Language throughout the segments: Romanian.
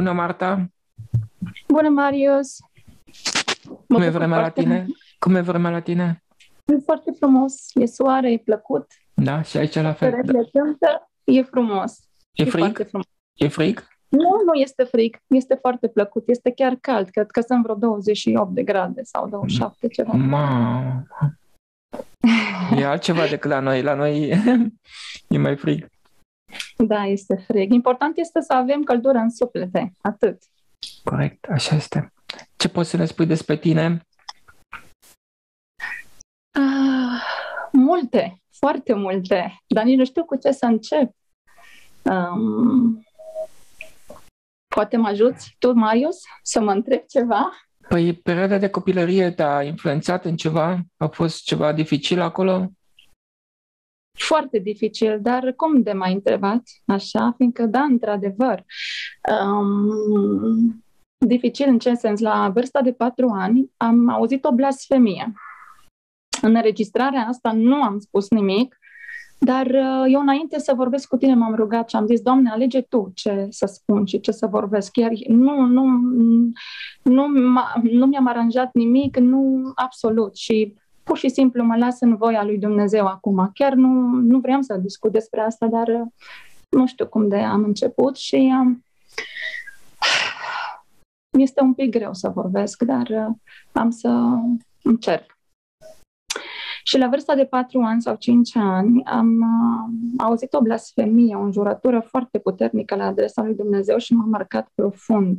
Bună, Marta! Bună, Marius! Mă Cum e vremea la tine? Cum e vremea la tine? E foarte frumos, e soare, e plăcut. Da, și aici la fel. Da. Cântă, e frumos. E, e frig? Frumos. E frig? Nu, nu este frig, este foarte plăcut, este chiar cald, cred că sunt vreo 28 de grade sau 27 ceva. Ma. E altceva decât la noi, la noi e mai frig. Da, este frig. Important este să avem căldură în suflete, atât. Corect, așa este. Ce poți să ne spui despre tine? Uh, multe, foarte multe, dar nici nu știu cu ce să încep. Um, poate mă ajuți tu, Marius, să mă întreb ceva? Păi perioada de copilărie te-a influențat în ceva? A fost ceva dificil acolo? Foarte dificil, dar cum de m-ai întrebat așa? Fiindcă, da, într-adevăr, um, dificil în ce sens? La vârsta de patru ani am auzit o blasfemie. În înregistrarea asta nu am spus nimic, dar uh, eu înainte să vorbesc cu tine m-am rugat și am zis, Doamne, alege Tu ce să spun și ce să vorbesc. Chiar nu, nu, nu, nu mi-am aranjat nimic, nu absolut. Și pur și simplu mă las în voia lui Dumnezeu acum. Chiar nu, nu vreau să discut despre asta, dar uh, nu știu cum de am început și um, este un pic greu să vorbesc, dar uh, am să încerc. Și la vârsta de patru ani sau cinci ani am uh, auzit o blasfemie, o înjurătură foarte puternică la adresa lui Dumnezeu și m-a marcat profund.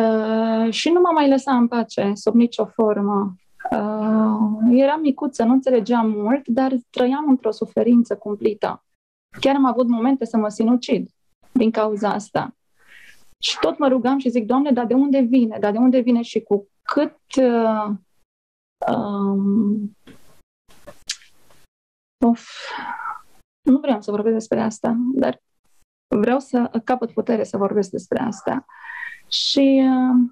Uh, și nu m-a mai lăsat în pace, sub nicio formă. Uh, eram micuță, nu înțelegeam mult, dar trăiam într-o suferință cumplită. Chiar am avut momente să mă sinucid din cauza asta. Și tot mă rugam și zic, Doamne, dar de unde vine? Dar de unde vine și cu cât uh, um, of, nu vreau să vorbesc despre asta, dar vreau să capăt putere să vorbesc despre asta. Și uh,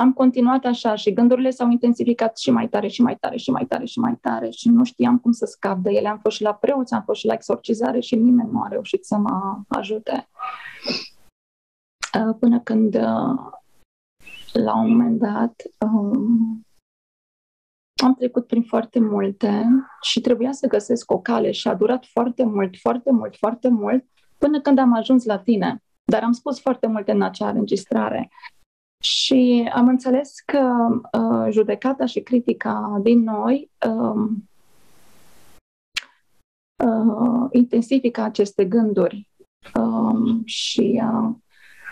am continuat așa și gândurile s-au intensificat și mai tare și mai tare și mai tare și mai tare și nu știam cum să scap de ele. Am fost și la preoți, am fost și la exorcizare și nimeni nu a reușit să mă ajute. Uh, până când, uh, la un moment dat, um, am trecut prin foarte multe și trebuia să găsesc o cale și a durat foarte mult, foarte mult, foarte mult, până când am ajuns la tine. Dar am spus foarte multe în acea înregistrare. Și am înțeles că uh, judecata și critica din noi uh, uh, intensifică aceste gânduri. Uh, și uh,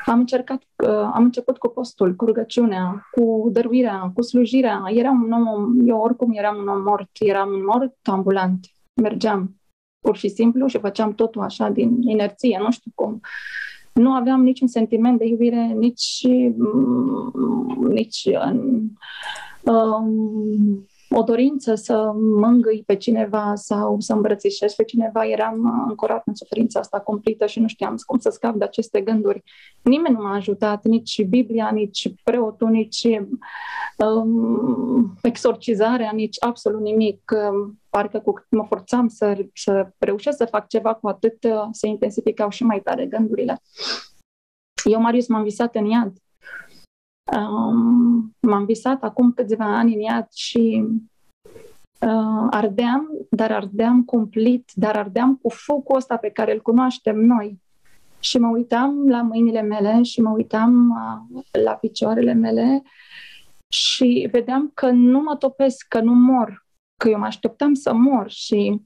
am încercat, uh, am început cu postul, cu rugăciunea, cu dăruirea, cu slujirea. Eram un om, eu oricum eram un om mort, eram un mort ambulant. Mergeam pur și simplu și făceam totul așa din inerție, nu știu cum. Nu aveam niciun sentiment de iubire, nici, mm, nici um, o dorință să mângâi pe cineva sau să îmbrățișez pe cineva, eram ancorat în suferința asta completă și nu știam cum să scap de aceste gânduri. Nimeni nu m-a ajutat, nici Biblia, nici preotul, nici um, exorcizarea, nici absolut nimic. Parcă cu cât mă forțam să, să reușesc să fac ceva, cu atât uh, se intensificau și mai tare gândurile. Eu, Marius, m-am visat în iad Um, m-am visat acum câțiva ani în iad și uh, ardeam, dar ardeam cumplit, dar ardeam cu focul ăsta pe care îl cunoaștem noi. Și mă uitam la mâinile mele și mă uitam uh, la picioarele mele și vedeam că nu mă topesc, că nu mor, că eu mă așteptam să mor și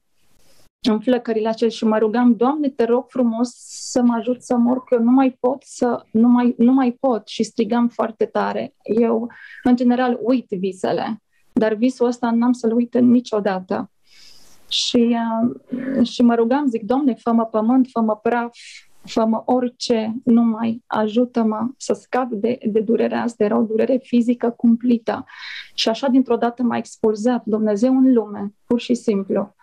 în flăcările acelea și mă rugam, Doamne, te rog frumos să mă ajut să mor, că eu nu mai pot să, nu mai, nu mai pot și strigam foarte tare. Eu, în general, uit visele, dar visul ăsta n-am să-l uit niciodată. Și, uh, și mă rugam, zic, Doamne, fă-mă pământ, fă-mă praf, fă-mă orice, numai ajută-mă să scap de, de durerea asta. Era o durere fizică cumplită. Și așa, dintr-o dată, m-a expulzat Dumnezeu în lume, pur și simplu.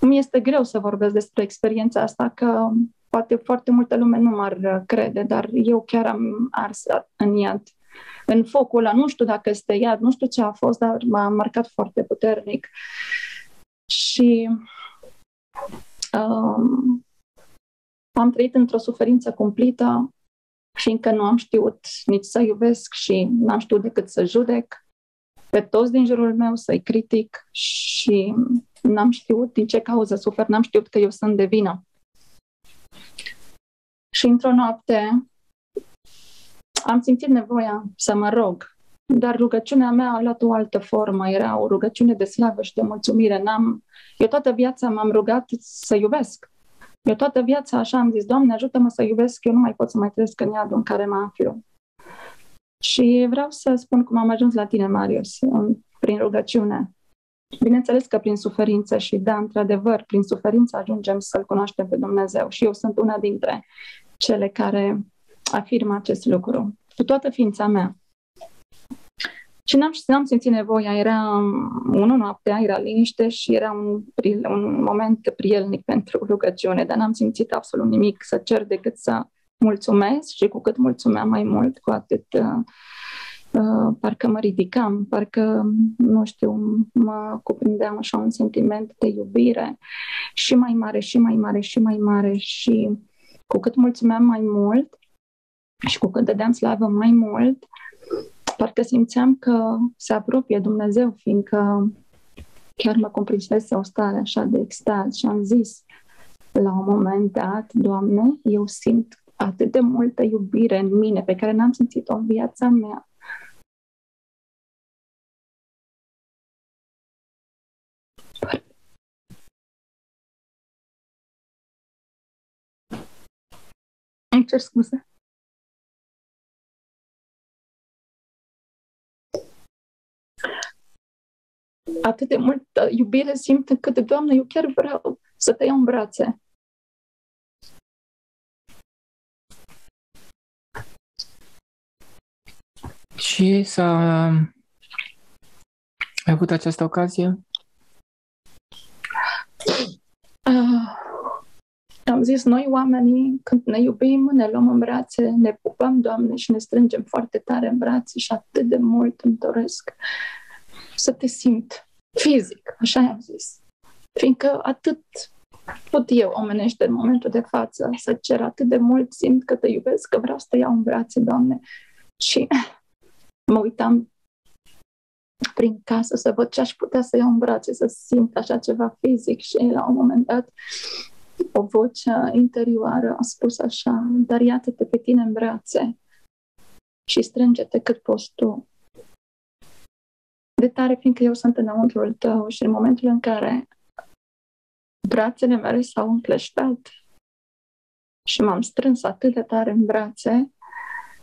Mi este greu să vorbesc despre experiența asta, că poate foarte multă lume nu m-ar crede, dar eu chiar am ars în iad. În focul ăla, nu știu dacă este iad, nu știu ce a fost, dar m-a marcat foarte puternic. Și um, am trăit într-o suferință cumplită, fiindcă nu am știut nici să iubesc și n-am știut decât să judec pe toți din jurul meu, să-i critic și n-am știut din ce cauză sufer, n-am știut că eu sunt de vină. Și într-o noapte am simțit nevoia să mă rog, dar rugăciunea mea a luat o altă formă, era o rugăciune de slavă și de mulțumire. N-am... Eu toată viața m-am rugat să iubesc. Eu toată viața așa am zis, Doamne, ajută-mă să iubesc, eu nu mai pot să mai trăiesc în iadul în care mă aflu. Și vreau să spun cum am ajuns la tine, Marius, prin rugăciune. Bineînțeles că prin suferință și da, într-adevăr, prin suferință ajungem să-L cunoaștem pe Dumnezeu și eu sunt una dintre cele care afirmă acest lucru cu toată ființa mea. Și n-am, n-am simțit nevoia, era unul noaptea, era liniște și era un, un moment prielnic pentru rugăciune, dar n-am simțit absolut nimic să cer decât să mulțumesc și cu cât mulțumeam mai mult, cu atât uh, uh, parcă mă ridicam, parcă, nu știu, mă cuprindeam așa un sentiment de iubire și mai mare, și mai mare, și mai mare și cu cât mulțumeam mai mult și cu cât dădeam slavă mai mult, parcă simțeam că se apropie Dumnezeu, fiindcă chiar mă cuprinsese o stare așa de extaz și am zis la un moment dat, Doamne, eu simt atât de multă iubire în mine pe care n-am simțit-o în viața mea. Îmi cer scuze. Atât de multă iubire simt încât, Doamne, eu chiar vreau să te iau în brațe. Și s-a ai avut această ocazie? Uh, am zis, noi oamenii, când ne iubim, ne luăm în brațe, ne pupăm, Doamne, și ne strângem foarte tare în brațe și atât de mult îmi doresc să te simt fizic, așa i-am zis. Fiindcă atât pot eu omenește în momentul de față să cer atât de mult, simt că te iubesc, că vreau să te iau în brațe, Doamne. Și mă uitam prin casă să văd ce aș putea să iau în brațe, să simt așa ceva fizic și la un moment dat o voce interioară a spus așa, dar iată-te pe tine în brațe și strânge-te cât poți tu de tare, fiindcă eu sunt înăuntrul tău și în momentul în care brațele mele s-au împleștat și m-am strâns atât de tare în brațe,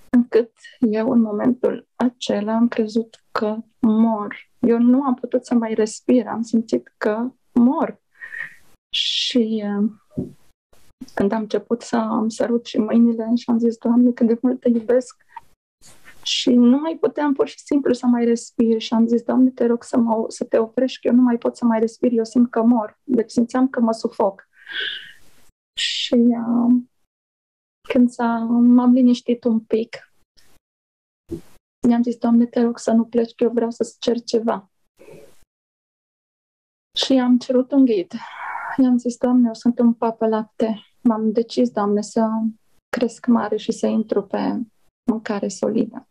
încât eu în momentul acela am crezut că mor. Eu nu am putut să mai respir, am simțit că mor. Și uh, când am început să am sărut și mâinile și am zis, Doamne, cât de mult te iubesc, și nu mai puteam pur și simplu să mai respir și am zis, Doamne, te rog să, mă, să te oprești, că eu nu mai pot să mai respir, eu simt că mor. Deci simțeam că mă sufoc. Și uh, când s-a, m-am liniștit un pic, mi-am zis, Doamne, te rog să nu pleci, că eu vreau să-ți cer ceva. Și am cerut un ghid. I-am zis, Doamne, eu sunt un papă lapte. M-am decis, Doamne, să cresc mare și să intru pe mâncare solidă.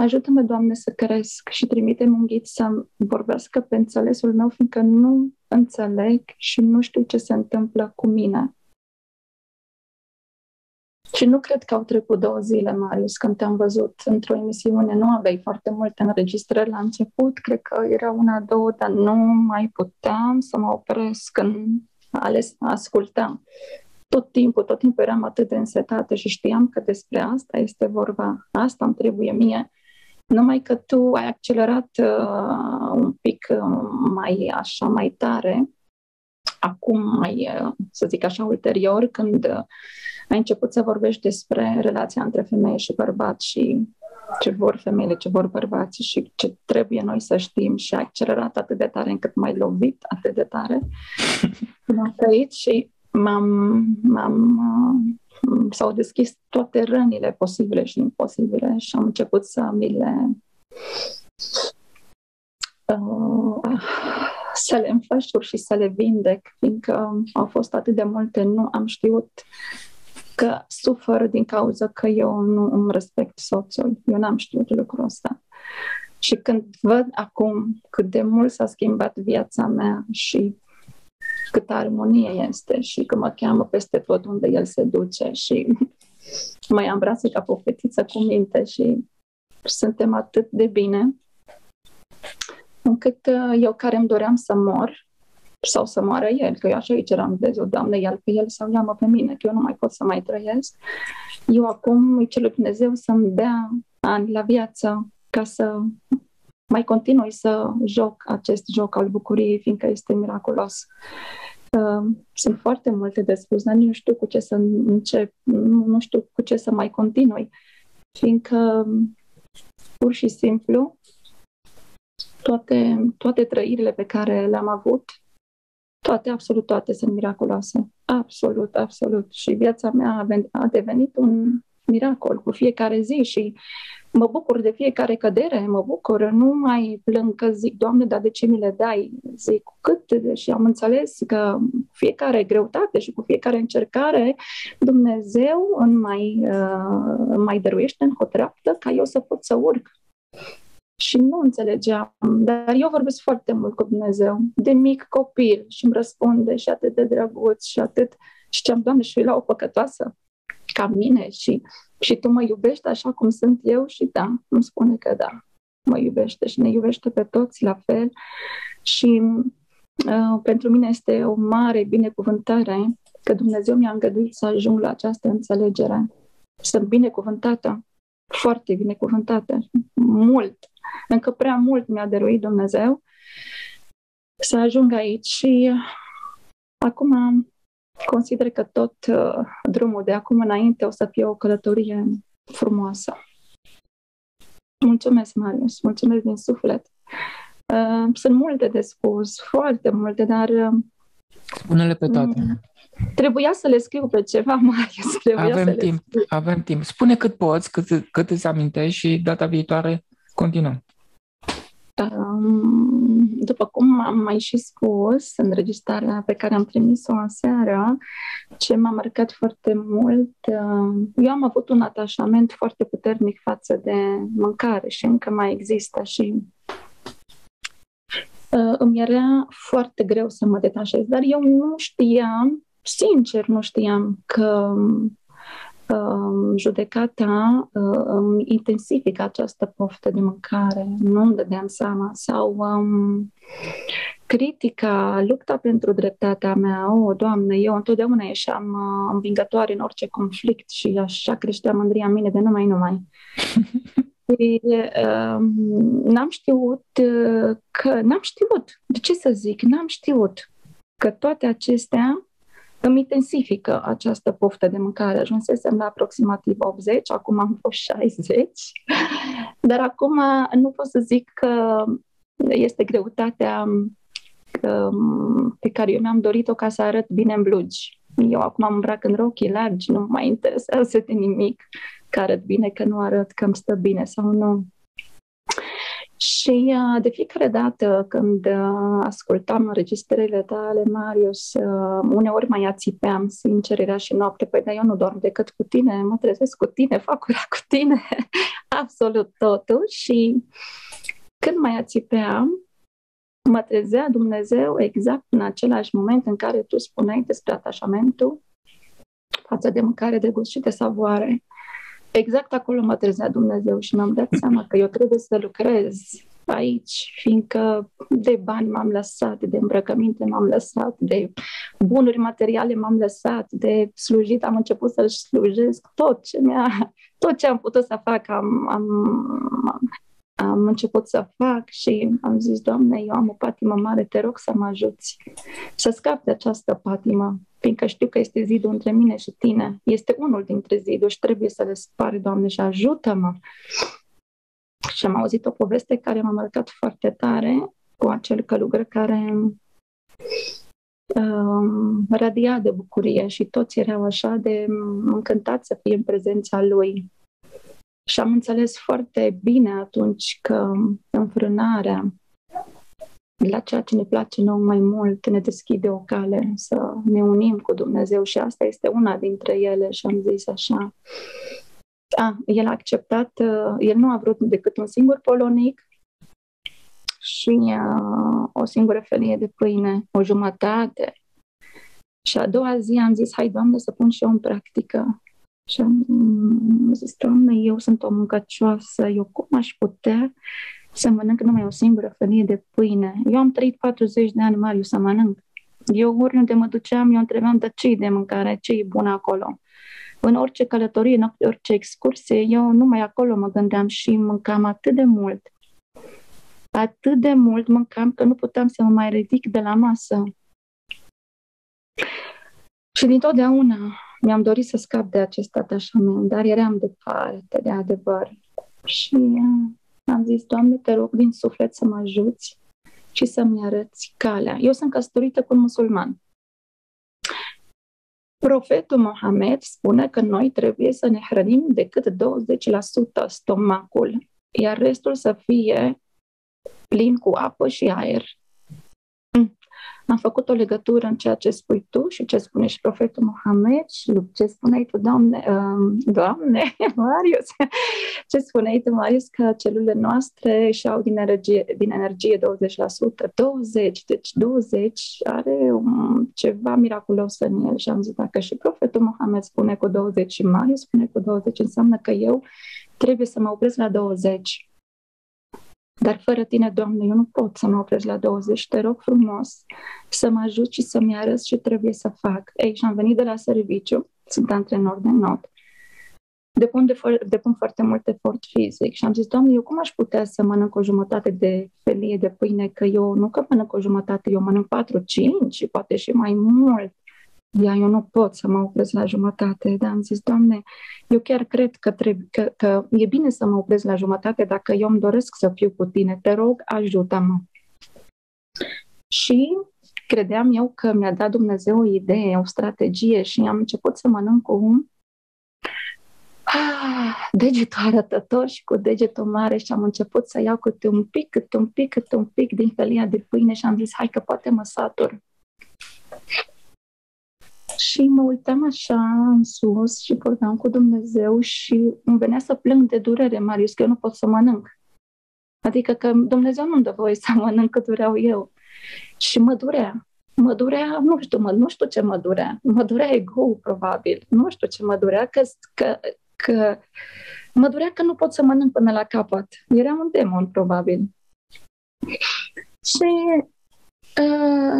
Ajută-mă, Doamne, să cresc și trimite-mi un ghid să vorbească pe înțelesul meu, fiindcă nu înțeleg și nu știu ce se întâmplă cu mine. Și nu cred că au trecut două zile, Marius, când te-am văzut într-o emisiune. Nu aveai foarte multe înregistrări la început, cred că era una, două, dar nu mai puteam să mă opresc în ales ascultam tot timpul, tot timpul eram atât de însetată și știam că despre asta este vorba, asta îmi trebuie mie. Numai că tu ai accelerat uh, un pic uh, mai așa, mai tare, acum mai, uh, să zic așa, ulterior, când uh, ai început să vorbești despre relația între femeie și bărbat și ce vor femeile, ce vor bărbații și ce trebuie noi să știm și ai accelerat atât de tare încât m-ai lovit atât de tare. M-am trăit și m-am, m-am, uh, s-au deschis toate rănile posibile și imposibile și am început să mi le uh, să le înfășur și să le vindec, fiindcă au fost atât de multe, nu am știut că sufăr din cauza că eu nu îmi respect soțul. Eu n-am știut lucrul ăsta. Și când văd acum cât de mult s-a schimbat viața mea și câtă armonie este și că mă cheamă peste tot unde el se duce și mă ia în ca pe o fetiță cu minte și suntem atât de bine încât uh, eu care îmi doream să mor sau să moară el, că eu așa îi ceram de Dumnezeu, Doamne, el pe el sau ia-mă pe mine, că eu nu mai pot să mai trăiesc. Eu acum îi cer lui Dumnezeu să-mi dea ani la viață ca să mai continui să joc acest joc al bucuriei, fiindcă este miraculos. Uh, sunt foarte multe de spus, dar nu știu cu ce să încep, nu, nu știu cu ce să mai continui, fiindcă pur și simplu toate, toate trăirile pe care le-am avut, toate, absolut toate sunt miraculoase. Absolut, absolut. Și viața mea a devenit un miracol cu fiecare zi și mă bucur de fiecare cădere, mă bucur, nu mai plâng că zic, Doamne, dar de ce mi le dai? Zic, cât? Și am înțeles că fiecare greutate și cu fiecare încercare, Dumnezeu îmi mai, uh, mai dăruiește în hotreaptă ca eu să pot să urc. Și nu înțelegeam, dar eu vorbesc foarte mult cu Dumnezeu, de mic copil și îmi răspunde și atât de drăguț și atât. Și ce-am, Doamne, și la o păcătoasă ca mine și, și Tu mă iubești așa cum sunt eu și da, îmi spune că da, mă iubește și ne iubește pe toți la fel și uh, pentru mine este o mare binecuvântare că Dumnezeu mi-a îngăduit să ajung la această înțelegere. Sunt binecuvântată, foarte binecuvântată, mult, încă prea mult mi-a dăruit Dumnezeu să ajung aici și acum consider că tot uh, drumul de acum înainte o să fie o călătorie frumoasă. Mulțumesc, Marius, mulțumesc din suflet. Uh, sunt multe de spus, foarte multe, dar... Uh, Spune-le pe toate. Mm, trebuia să le scriu pe ceva, Marius. Trebuia avem timp, scriu. avem timp. Spune cât poți, cât, cât îți amintești și data viitoare continuăm. După cum am mai și spus, înregistrarea pe care am trimis-o seară, ce m-a marcat foarte mult, eu am avut un atașament foarte puternic față de mâncare și încă mai există și îmi era foarte greu să mă detașez, dar eu nu știam, sincer nu știam că judecata um, intensifică această poftă de mâncare, nu îmi dădeam seama, sau um, critica, lupta pentru dreptatea mea, o, Doamne, eu întotdeauna ieșeam uh, învingătoare în orice conflict și așa creștea mândria în mine de numai numai. Și, uh, n-am știut uh, că, n-am știut, de ce să zic, n-am știut că toate acestea îmi intensifică această poftă de mâncare. Ajunsesem la aproximativ 80, acum am fost 60, dar acum nu pot să zic că este greutatea um, pe care eu mi-am dorit-o ca să arăt bine în blugi. Eu acum am îmbrac în rochii largi, nu mai interesează de nimic că arăt bine, că nu arăt că îmi stă bine sau nu. Și uh, de fiecare dată când uh, ascultam înregistrările tale, Marius, uh, uneori mai ațipeam, sincer, era și noapte, păi dar eu nu dorm decât cu tine, mă trezesc cu tine, fac ura cu tine, absolut totul. Și când mai ațipeam, mă trezea Dumnezeu exact în același moment în care tu spuneai despre atașamentul față de mâncare de gust și de savoare. Exact acolo mă trezea Dumnezeu și mi-am dat seama că eu trebuie să lucrez aici, fiindcă de bani m-am lăsat, de îmbrăcăminte m-am lăsat, de bunuri materiale m-am lăsat, de slujit am început să slujesc tot ce mi-a, tot ce am putut să fac am, am, am început să fac și am zis, Doamne, eu am o patimă mare, te rog să mă ajuți să scap de această patimă, fiindcă știu că este zidul între mine și tine. Este unul dintre ziduri și trebuie să le spari, Doamne, și ajută-mă. Și am auzit o poveste care m-a marcat foarte tare cu acel călugăr care um, radia de bucurie și toți erau așa de încântați să fie în prezența lui. Și am înțeles foarte bine atunci că înfrânarea la ceea ce ne place nou mai mult, ne deschide o cale să ne unim cu Dumnezeu și asta este una dintre ele și am zis așa. A, el a acceptat, uh, el nu a vrut decât un singur polonic și uh, o singură felie de pâine, o jumătate. Și a doua zi am zis, hai, Doamne, să pun și eu în practică. Și am zis, Doamne, eu sunt o mâncăcioasă, eu cum aș putea să mănânc numai o singură felie de pâine? Eu am trăit 40 de ani, Mariu, să mănânc. Eu oriunde mă duceam, eu întrebam de ce de mâncare, ce e bun acolo. În orice călătorie, în orice excursie, eu numai acolo mă gândeam și mâncam atât de mult. Atât de mult mâncam că nu puteam să mă mai ridic de la masă. Și dintotdeauna mi-am dorit să scap de acest atașament, dar eram departe de adevăr. Și uh, am zis, Doamne, te rog din suflet să mă ajuți și să-mi arăți calea. Eu sunt căsătorită cu un musulman. Profetul Mohamed spune că noi trebuie să ne hrănim decât 20% stomacul, iar restul să fie plin cu apă și aer. Am făcut o legătură în ceea ce spui tu și ce spune și profetul Mohamed și ce spuneai tu, Doamne, uh, Doamne, Marius, ce spuneai tu, Marius, că celulele noastre și-au din energie, din energie 20%, 20, deci 20 are um, ceva miraculos în el și am zis, dacă și profetul Mohamed spune cu 20 și Marius spune cu 20, înseamnă că eu trebuie să mă opresc la 20 dar fără tine, Doamne, eu nu pot să mă opresc la 20. Te rog frumos să mă ajut și să-mi arăți ce trebuie să fac. Ei, și am venit de la serviciu, sunt antrenor de not. Depun, de fo- depun foarte mult efort fizic și am zis, Doamne, eu cum aș putea să mănânc o jumătate de felie de pâine, că eu nu că mănânc o jumătate, eu mănânc 4-5 și poate și mai mult. Ia, eu nu pot să mă opresc la jumătate, dar am zis, Doamne, eu chiar cred că, trebuie, că, că e bine să mă opresc la jumătate dacă eu îmi doresc să fiu cu tine. Te rog, ajută-mă. Și credeam eu că mi-a dat Dumnezeu o idee, o strategie și am început să mănânc cu un ah, degetul arătător și cu degetul mare și am început să iau câte un pic, câte un pic, câte un pic din felia de pâine și am zis, hai că poate mă satur. Și mă uitam așa în sus și vorbeam cu Dumnezeu și îmi venea să plâng de durere, Marius, că eu nu pot să mănânc. Adică că Dumnezeu nu-mi dă voie să mănânc cât dureau eu. Și mă durea. Mă durea, nu știu, mă, nu știu ce mă durea. Mă durea ego, probabil. Nu știu ce mă durea, că, că, că mă durea că nu pot să mănânc până la capăt. Era un demon, probabil. Și Uh,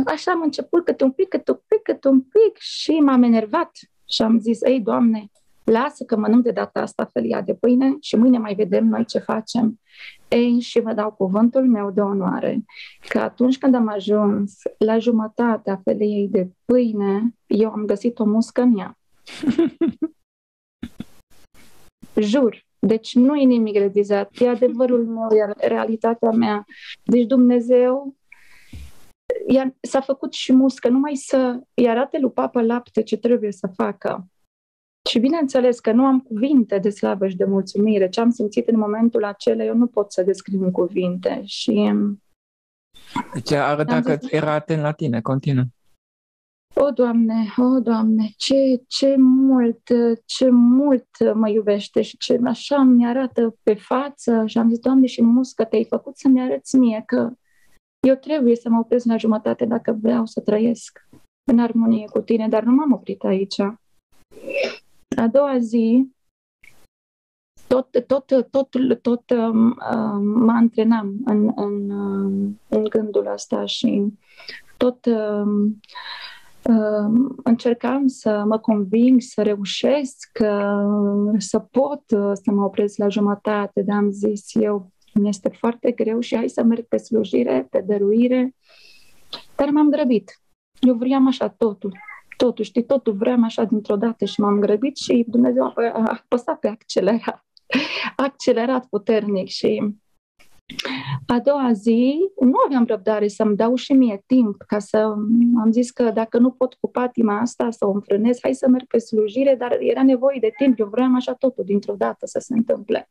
așa am început câte un pic, câte un pic, câte un pic și m-am enervat și am zis, ei, Doamne, lasă că mănânc de data asta felia de pâine și mâine mai vedem noi ce facem. Ei, și vă dau cuvântul meu de onoare că atunci când am ajuns la jumătatea feliei de pâine, eu am găsit o muscă în ea. Jur. Deci nu e nimic realizat. E adevărul meu, e realitatea mea. Deci Dumnezeu ea s-a făcut și muscă, numai să îi arate lui Papa lapte ce trebuie să facă. Și bineînțeles că nu am cuvinte de slavă și de mulțumire. Ce am simțit în momentul acela, eu nu pot să descriu în cuvinte. Și deci arăta că zis, era atent la tine, continuă. O, Doamne, o, Doamne, ce, ce mult, ce mult mă iubește și ce așa mi arată pe față și am zis, Doamne, și în muscă te-ai făcut să-mi arăți mie că eu trebuie să mă opresc la jumătate dacă vreau să trăiesc în armonie cu tine, dar nu m-am oprit aici. A doua zi, tot, tot, tot, tot um, um, mă antrenam în, în, um, în gândul ăsta și tot um, um, încercam să mă conving, să reușesc, să pot uh, să mă opresc la jumătate, dar am zis eu, mi este foarte greu și hai să merg pe slujire, pe dăruire. Dar m-am grăbit. Eu vreau așa totul. Totul, știi, totul vreau așa dintr-o dată și m-am grăbit și Dumnezeu a apăsat pe accelerat. accelerat puternic și a doua zi nu aveam răbdare să-mi dau și mie timp ca să am zis că dacă nu pot cu patima asta să o înfrânez, hai să merg pe slujire, dar era nevoie de timp. Eu vreau așa totul dintr-o dată să se întâmple.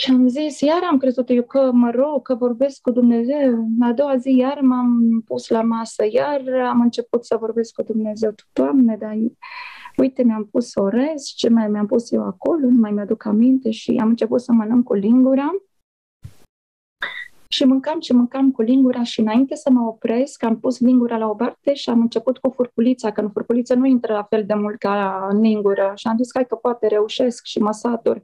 Și am zis, iar am crezut eu că mă rog, că vorbesc cu Dumnezeu. A doua zi iar m-am pus la masă, iar am început să vorbesc cu Dumnezeu. Doamne, dar uite, mi-am pus să orez, ce mai mi-am pus eu acolo, nu mai mi-aduc aminte și am început să mănânc cu lingura. Și mâncam și mâncam cu lingura și înainte să mă opresc, am pus lingura la o parte și am început cu furculița, că în furculiță nu intră la fel de mult ca în lingură. Și am zis, hai că poate reușesc și mă satur.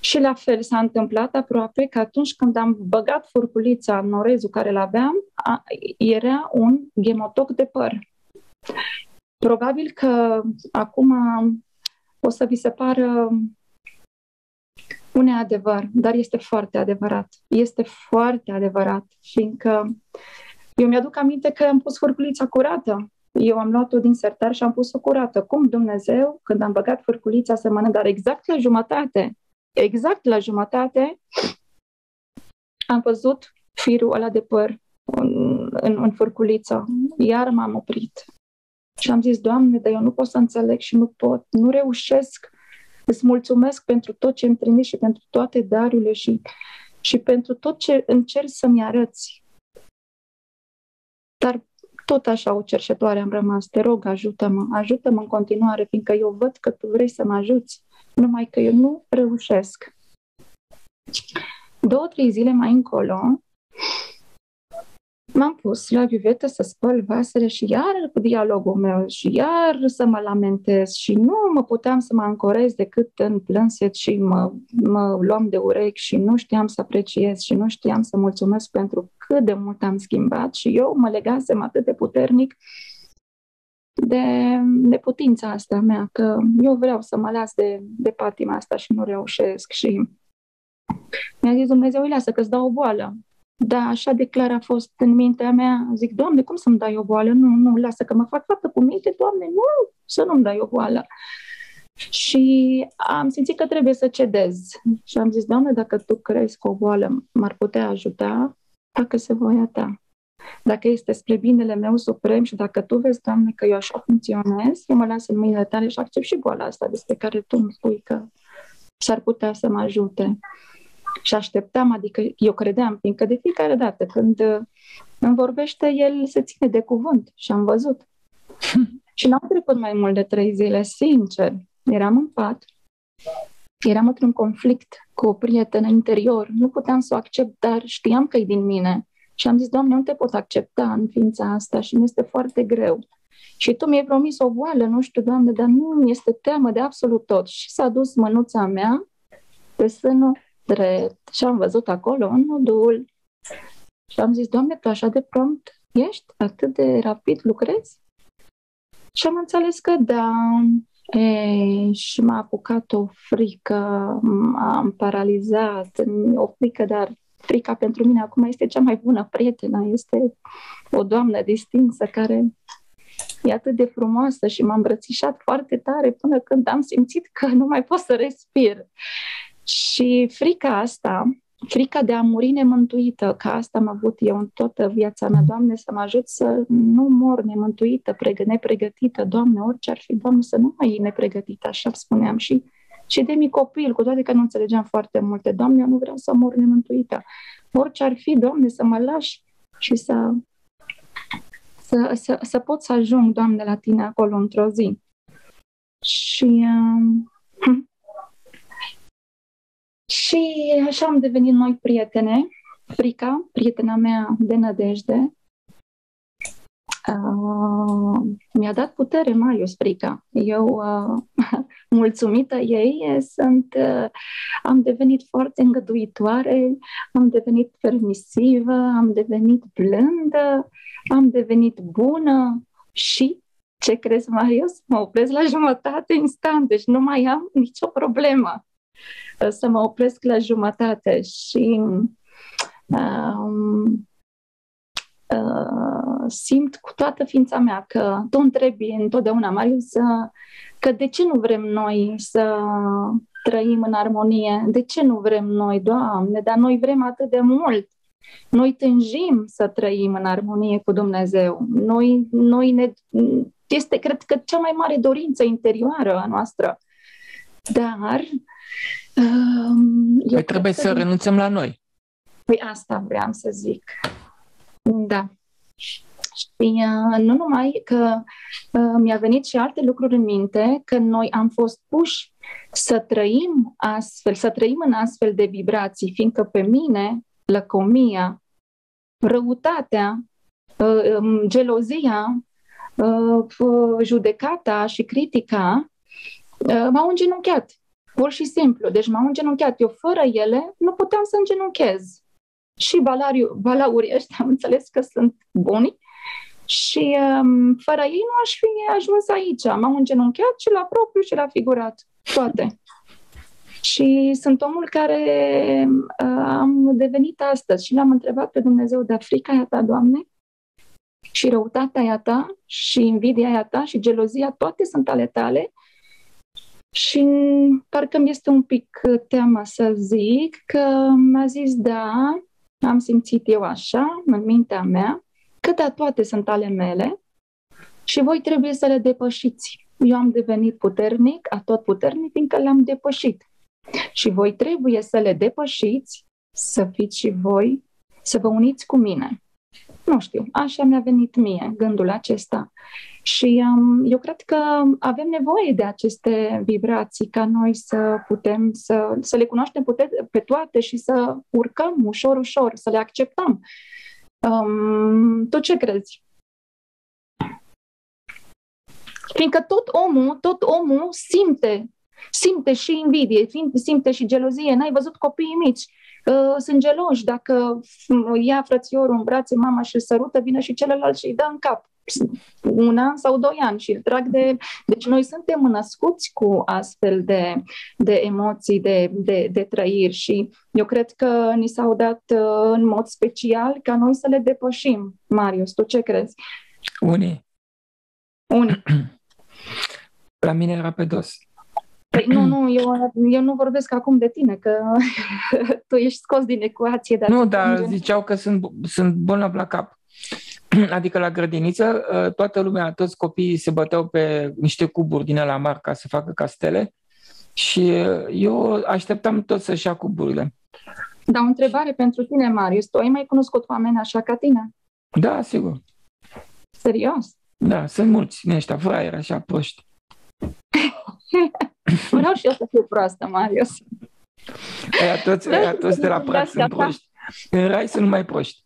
Și la fel s-a întâmplat aproape că atunci când am băgat furculița în orezul care îl aveam, a, era un gemotoc de păr. Probabil că acum o să vi se pară un neadevăr, dar este foarte adevărat. Este foarte adevărat, fiindcă eu mi-aduc aminte că am pus furculița curată. Eu am luat-o din sertar și am pus-o curată. Cum Dumnezeu, când am băgat furculița să mănânc, dar exact la jumătate, exact la jumătate, am văzut firul ăla de păr în, în, în furculiță. Iar m-am oprit. Și am zis, Doamne, dar eu nu pot să înțeleg și nu pot, nu reușesc. Îți mulțumesc pentru tot ce îmi trimiți și pentru toate darurile și, și pentru tot ce încerci să-mi arăți. Dar tot așa o cerșetoare am rămas. Te rog, ajută-mă, ajută-mă în continuare, fiindcă eu văd că tu vrei să mă ajuți numai că eu nu reușesc. Două, trei zile mai încolo, m-am pus la ghiuvetă să spăl vasele și iar cu dialogul meu și iar să mă lamentez și nu mă puteam să mă ancorez decât în plânset și mă, mă luam de urechi și nu știam să apreciez și nu știam să mulțumesc pentru cât de mult am schimbat și eu mă legasem atât de puternic de, de putința asta mea, că eu vreau să mă las de, de patima asta și nu reușesc și mi-a zis Dumnezeu, îi lasă că-ți dau o boală. Da, așa de clar a fost în mintea mea. Zic, Doamne, cum să-mi dai o boală? Nu, nu, lasă că mă fac faptă cu minte, Doamne, nu, să nu-mi dai o boală. Și am simțit că trebuie să cedez. Și am zis, Doamne, dacă Tu crezi că o boală m-ar putea ajuta, facă-se voia Ta. Dacă este spre binele meu suprem și dacă Tu vezi, Doamne, că eu așa funcționez, eu mă las în mâinile Tale și accept și boala asta despre care Tu îmi spui că s-ar putea să mă ajute. Și așteptam, adică eu credeam, fiindcă de fiecare dată când îmi vorbește, el se ține de cuvânt și am văzut. și n-am trecut mai mult de trei zile, sincer. Eram în pat, eram într-un conflict cu o prietenă interior, nu puteam să o accept, dar știam că e din mine. Și am zis, Doamne, nu te pot accepta în ființa asta și mi este foarte greu. Și tu mi-ai promis o boală, nu știu, Doamne, dar nu mi este teamă de absolut tot. Și s-a dus mânuța mea pe sânul drept și am văzut acolo un nodul. Și am zis, Doamne, tu așa de prompt ești? Atât de rapid lucrezi? Și am înțeles că da. E, și m-a apucat o frică, am paralizat, o frică, dar frica pentru mine acum este cea mai bună prietenă, este o doamnă distinsă care e atât de frumoasă și m-a îmbrățișat foarte tare până când am simțit că nu mai pot să respir. Și frica asta, frica de a muri nemântuită, ca asta am avut eu în toată viața mea, Doamne, să mă ajut să nu mor nemântuită, nepregătită, Doamne, orice ar fi, Doamne, să nu mai e nepregătită, așa spuneam. Și, și de mic copil, cu toate că nu înțelegeam foarte multe, Doamne, eu nu vreau să mor nemântuită. Orice ar fi, Doamne, să mă lași și să, să, să, să pot să ajung, Doamne, la Tine acolo într-o zi. Și uh, și așa am devenit noi prietene. Frica, prietena mea de nădejde, uh, mi-a dat putere, Marius, frica. Eu, uh, mulțumită ei, sunt, uh, am devenit foarte îngăduitoare, am devenit permisivă, am devenit blândă, am devenit bună și ce crezi, Marius? Mă opresc la jumătate instant, deci nu mai am nicio problemă să mă opresc la jumătate și um, uh, simt cu toată ființa mea că tu întrebi întotdeauna, Marius, că de ce nu vrem noi să trăim în armonie? De ce nu vrem noi, Doamne? Dar noi vrem atât de mult. Noi tânjim să trăim în armonie cu Dumnezeu. Noi, noi ne, este, cred că, cea mai mare dorință interioară a noastră. Dar Um, eu păi trebuie să din... renunțăm la noi. Păi asta vreau să zic. Da. Și uh, nu numai că uh, mi-a venit și alte lucruri în minte, că noi am fost puși să trăim astfel, să trăim în astfel de vibrații, fiindcă pe mine lăcomia, răutatea, uh, um, gelozia, uh, judecata și critica uh, m-au îngenunchiat. Pur și simplu. Deci m-au îngenunchiat. Eu fără ele nu puteam să îngenunchez. Și balariu, balaurii ăștia am înțeles că sunt buni și um, fără ei nu aș fi ajuns aici. M-am îngenunchiat și la propriu și la figurat. Toate. Și sunt omul care uh, am devenit astăzi și l-am întrebat pe Dumnezeu, de frica aia ta, Doamne, și răutatea aia ta, și invidia aia ta, și gelozia, toate sunt ale tale. Și parcă mi este un pic teama să zic că m-a zis, da, am simțit eu așa, în mintea mea, că da, toate sunt ale mele și voi trebuie să le depășiți. Eu am devenit puternic, atot puternic, fiindcă le-am depășit. Și voi trebuie să le depășiți, să fiți și voi, să vă uniți cu mine. Nu știu, așa mi-a venit mie gândul acesta. Și um, eu cred că avem nevoie de aceste vibrații ca noi să putem să, să le cunoaștem pe toate și să urcăm ușor, ușor, să le acceptăm. Um, tu ce crezi? Fiindcă tot omul, tot omul simte simte și invidie, simte și gelozie. N-ai văzut copiii mici, uh, sunt geloși. Dacă ia frățiorul în brațe mama și îl sărută, vine și celălalt și îi dă în cap un an sau doi ani și îl trag de... Deci noi suntem născuți cu astfel de, de emoții, de, de, de trăiri și eu cred că ni s-au dat uh, în mod special ca noi să le depășim. Marius, tu ce crezi? Unii. Unii. La mine era pe dos. Păi nu, nu, eu, eu nu vorbesc acum de tine, că tu ești scos din ecuație. Dar nu, dar ziceau că sunt, sunt bolnav la cap. Adică la grădiniță, ă, toată lumea, toți copiii se băteau pe niște cuburi din la mari ca să facă castele și eu așteptam tot să-și ia cuburile. Dar o întrebare pentru tine, Marius. Tu ai mai cunoscut oameni așa ca tine? Da, sigur. Serios? Da, sunt mulți din ăștia, fraieri, așa, proști. Vreau și eu să fiu proastă, Marius. Aia toți, aia toți de la prag sunt proști. În rai sunt numai proști.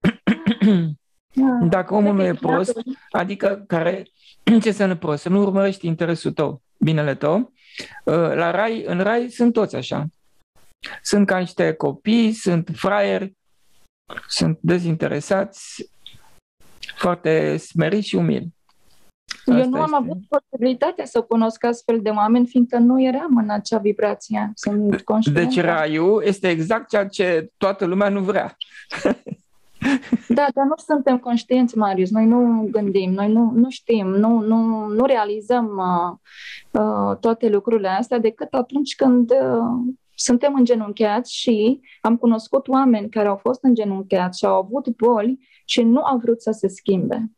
Da. Dacă omul nu e prost, adică care, ce să prost? Să nu urmărești interesul tău, binele tău, uh, la rai, în rai sunt toți așa. Sunt ca niște copii, sunt fraieri, sunt dezinteresați, foarte smeriți și umili. Asta Eu nu am avut posibilitatea să cunosc astfel de oameni, fiindcă nu eram în acea vibrație. Sunt Deci raiul este exact ceea ce toată lumea nu vrea. Da, dar nu suntem conștienți, Marius. Noi nu gândim, noi nu, nu știm, nu, nu, nu realizăm uh, uh, toate lucrurile astea decât atunci când uh, suntem îngenunchiați și am cunoscut oameni care au fost îngenunchiați și au avut boli și nu au vrut să se schimbe.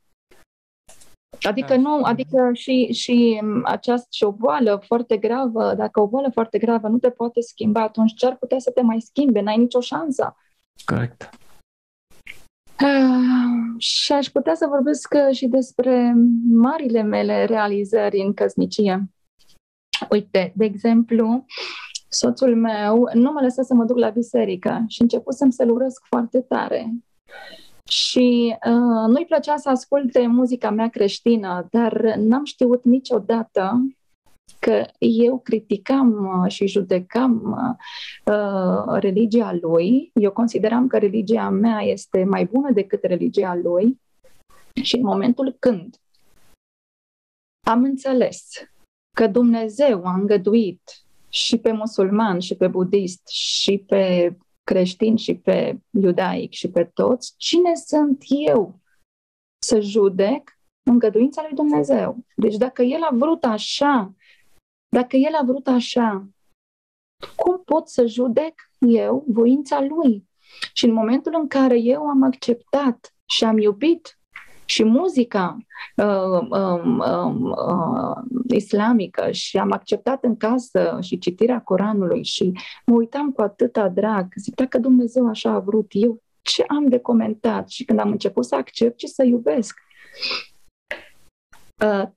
Adică nu, adică și, și această și o boală foarte gravă, dacă o boală foarte gravă nu te poate schimba, atunci ce ar putea să te mai schimbe? N-ai nicio șansă. Corect. Uh, și aș putea să vorbesc uh, și despre marile mele realizări în căsnicie. Uite, de exemplu, soțul meu nu mă lăsa să mă duc la biserică și începusem să-l urăsc foarte tare. Și uh, nu-i plăcea să asculte muzica mea creștină, dar n-am știut niciodată că eu criticam uh, și judecam uh, uh, religia lui. Eu consideram că religia mea este mai bună decât religia lui. Și în momentul când am înțeles că Dumnezeu a îngăduit și pe musulman, și pe budist, și pe creștin, și pe iudaic, și pe toți, cine sunt eu să judec îngăduința lui Dumnezeu? Deci dacă El a vrut așa dacă el a vrut așa, cum pot să judec eu voința lui? Și în momentul în care eu am acceptat și am iubit și muzica uh, um, um, uh, islamică și am acceptat în casă și citirea Coranului și mă uitam cu atâta drag. Zic, dacă Dumnezeu așa a vrut, eu ce am de comentat? Și când am început să accept și să iubesc, uh,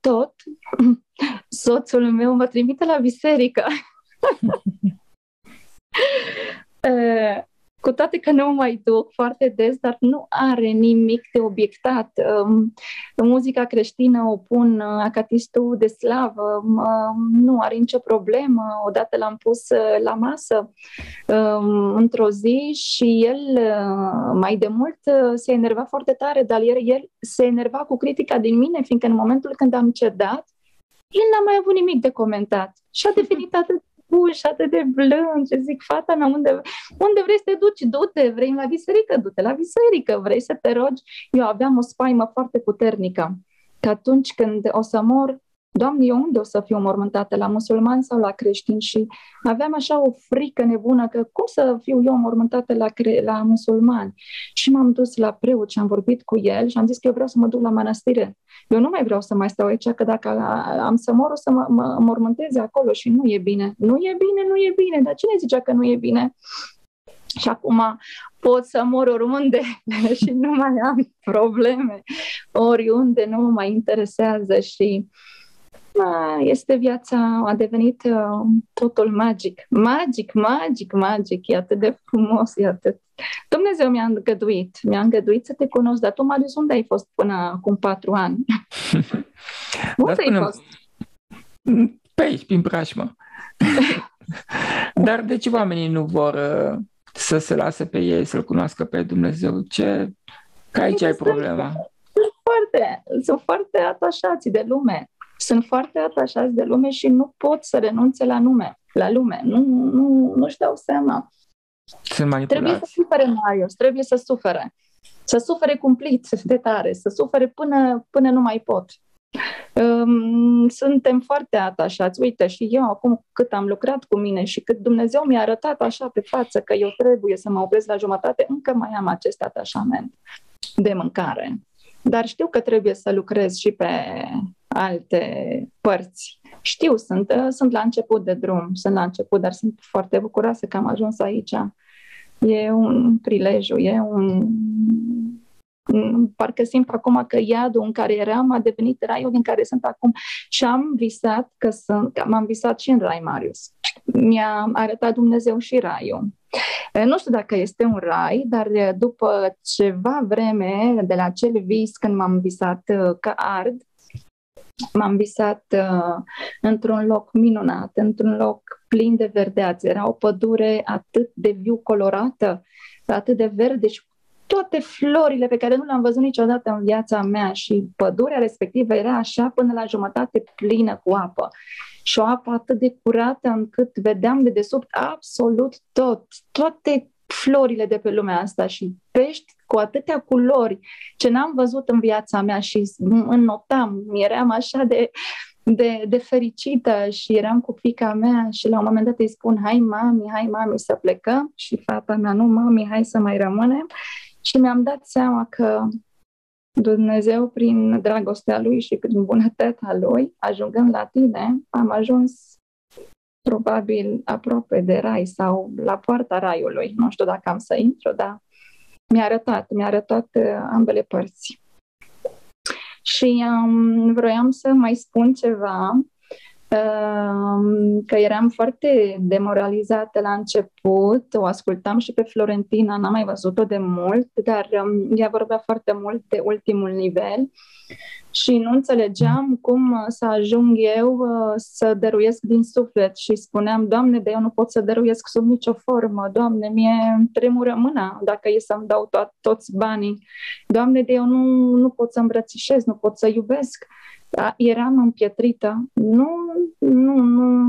tot, soțul meu mă trimite la biserică. uh, cu toate că nu mai duc foarte des, dar nu are nimic de obiectat. Um, muzica creștină o pun uh, acatistul de slavă, um, nu are nicio problemă. Odată l-am pus uh, la masă um, într-o zi și el uh, mai de mult se enerva foarte tare, dar el, el se enerva cu critica din mine, fiindcă în momentul când am cedat, el n-a mai avut nimic de comentat și a devenit atât puși atât de blând și zic, fata mea, unde, unde vrei să te duci? Du-te, vrei la biserică? Du-te la biserică, vrei să te rogi? Eu aveam o spaimă foarte puternică că atunci când o să mor, Doamne, eu unde o să fiu mormântată, la musulmani sau la creștini? Și aveam așa o frică nebună că cum să fiu eu mormântată la, cre- la musulmani? Și m-am dus la preot și am vorbit cu el și am zis că eu vreau să mă duc la mănăstire. Eu nu mai vreau să mai stau aici, că dacă am să mor, o să mă, mă mormânteze acolo și nu e bine. Nu e bine, nu e bine, dar cine zicea că nu e bine? Și acum pot să mor oriunde și nu mai am probleme. Oriunde nu mă mai interesează și este viața, a devenit uh, totul magic. Magic, magic, magic, e atât de frumos, e atât. Dumnezeu mi-a îngăduit, mi-a îngăduit să te cunosc, dar tu, Marius, unde ai fost până acum patru ani? unde ai până... fost? Pe aici, prin prașmă. dar de ce oamenii nu vor uh, să se lase pe ei, să-L cunoască pe Dumnezeu? Ce... Că aici ai problema. Sunt foarte, sunt foarte atașați de lume sunt foarte atașați de lume și nu pot să renunțe la nume, la lume. Nu, nu, nu-și dau seama. Sunt manipulați. Trebuie să sufere Marius, trebuie să sufere. Să sufere cumplit de tare, să sufere până, până nu mai pot. Um, suntem foarte atașați. Uite, și eu acum cât am lucrat cu mine și cât Dumnezeu mi-a arătat așa pe față că eu trebuie să mă opresc la jumătate, încă mai am acest atașament de mâncare. Dar știu că trebuie să lucrez și pe alte părți. Știu, sunt, sunt la început de drum, sunt la început, dar sunt foarte bucuroasă că am ajuns aici. E un prilej, e un... Parcă simt acum că iadul în care eram a devenit raiul din care sunt acum și am visat că sunt, că m-am visat și în rai, Marius. Mi-a arătat Dumnezeu și raiul. Nu știu dacă este un rai, dar după ceva vreme de la acel vis când m-am visat că ard, M-am visat uh, într-un loc minunat, într-un loc plin de verdeață. Era o pădure atât de viu colorată, atât de verde și toate florile pe care nu le-am văzut niciodată în viața mea și pădurea respectivă era așa până la jumătate plină cu apă. Și o apă atât de curată încât vedeam de desubt absolut tot, toate florile de pe lumea asta și pești cu atâtea culori ce n-am văzut în viața mea și înnotam, eram așa de, de, de fericită și eram cu fica mea și la un moment dat îi spun, hai mami, hai mami să plecăm și fata mea, nu mami, hai să mai rămânem și mi-am dat seama că Dumnezeu, prin dragostea Lui și prin bunătatea Lui, ajungând la tine, am ajuns probabil aproape de rai sau la poarta raiului. Nu știu dacă am să intru, dar mi-a arătat, mi-a arătat uh, ambele părți. Și um, vroiam să mai spun ceva, um, că eram foarte demoralizată la început, o ascultam și pe Florentina, n-am mai văzut-o de mult, dar um, ea vorbea foarte mult de ultimul nivel și nu înțelegeam cum uh, să ajung eu uh, să dăruiesc din suflet și spuneam, Doamne, de eu nu pot să dăruiesc sub nicio formă, Doamne, mie tremură mâna dacă e să-mi dau to- toți banii, Doamne, de eu nu, nu pot să îmbrățișez, nu pot să iubesc. Da, eram împietrită, nu, nu, nu,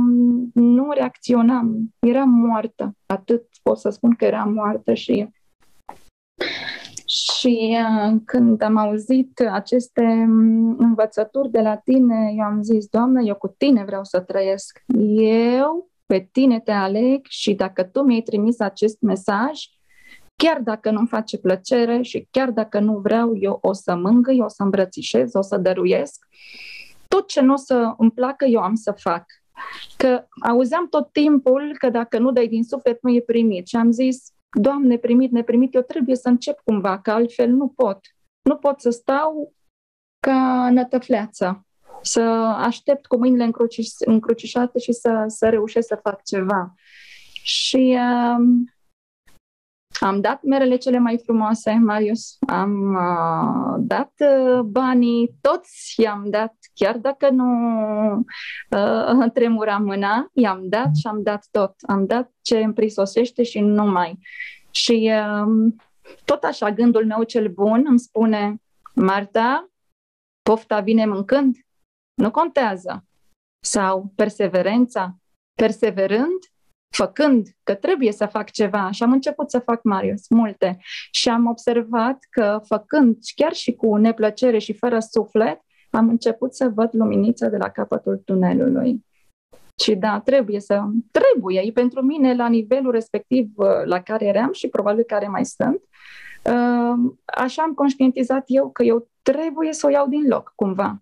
nu reacționam, eram moartă, atât pot să spun că eram moartă și și uh, când am auzit aceste mm, învățături de la tine, eu am zis, Doamnă, eu cu tine vreau să trăiesc. Eu pe tine te aleg și dacă tu mi-ai trimis acest mesaj, chiar dacă nu-mi face plăcere și chiar dacă nu vreau, eu o să mângâi, o să îmbrățișez, o să dăruiesc. Tot ce nu o să îmi placă, eu am să fac. Că auzeam tot timpul că dacă nu dai din suflet, nu e primit. Și am zis, Doamne, primit, neprimit, eu trebuie să încep cumva, că altfel nu pot. Nu pot să stau ca nătăfleața, să aștept cu mâinile încrucișate și să, să reușesc să fac ceva. Și uh, am dat merele cele mai frumoase, Marius, am uh, dat uh, banii, toți i-am dat, chiar dacă nu uh, tremura mâna, i-am dat și am dat tot. Am dat ce îmi prisosește și nu mai. Și uh, tot așa, gândul meu cel bun îmi spune, Marta, pofta vine mâncând, nu contează. Sau perseverența, perseverând, făcând că trebuie să fac ceva. Și am început să fac Marius multe. Și am observat că făcând chiar și cu neplăcere și fără suflet, am început să văd luminița de la capătul tunelului. Și da, trebuie să, trebuie, pentru mine la nivelul respectiv uh, la care eram și probabil care mai sunt, uh, așa am conștientizat eu că eu trebuie să o iau din loc, cumva.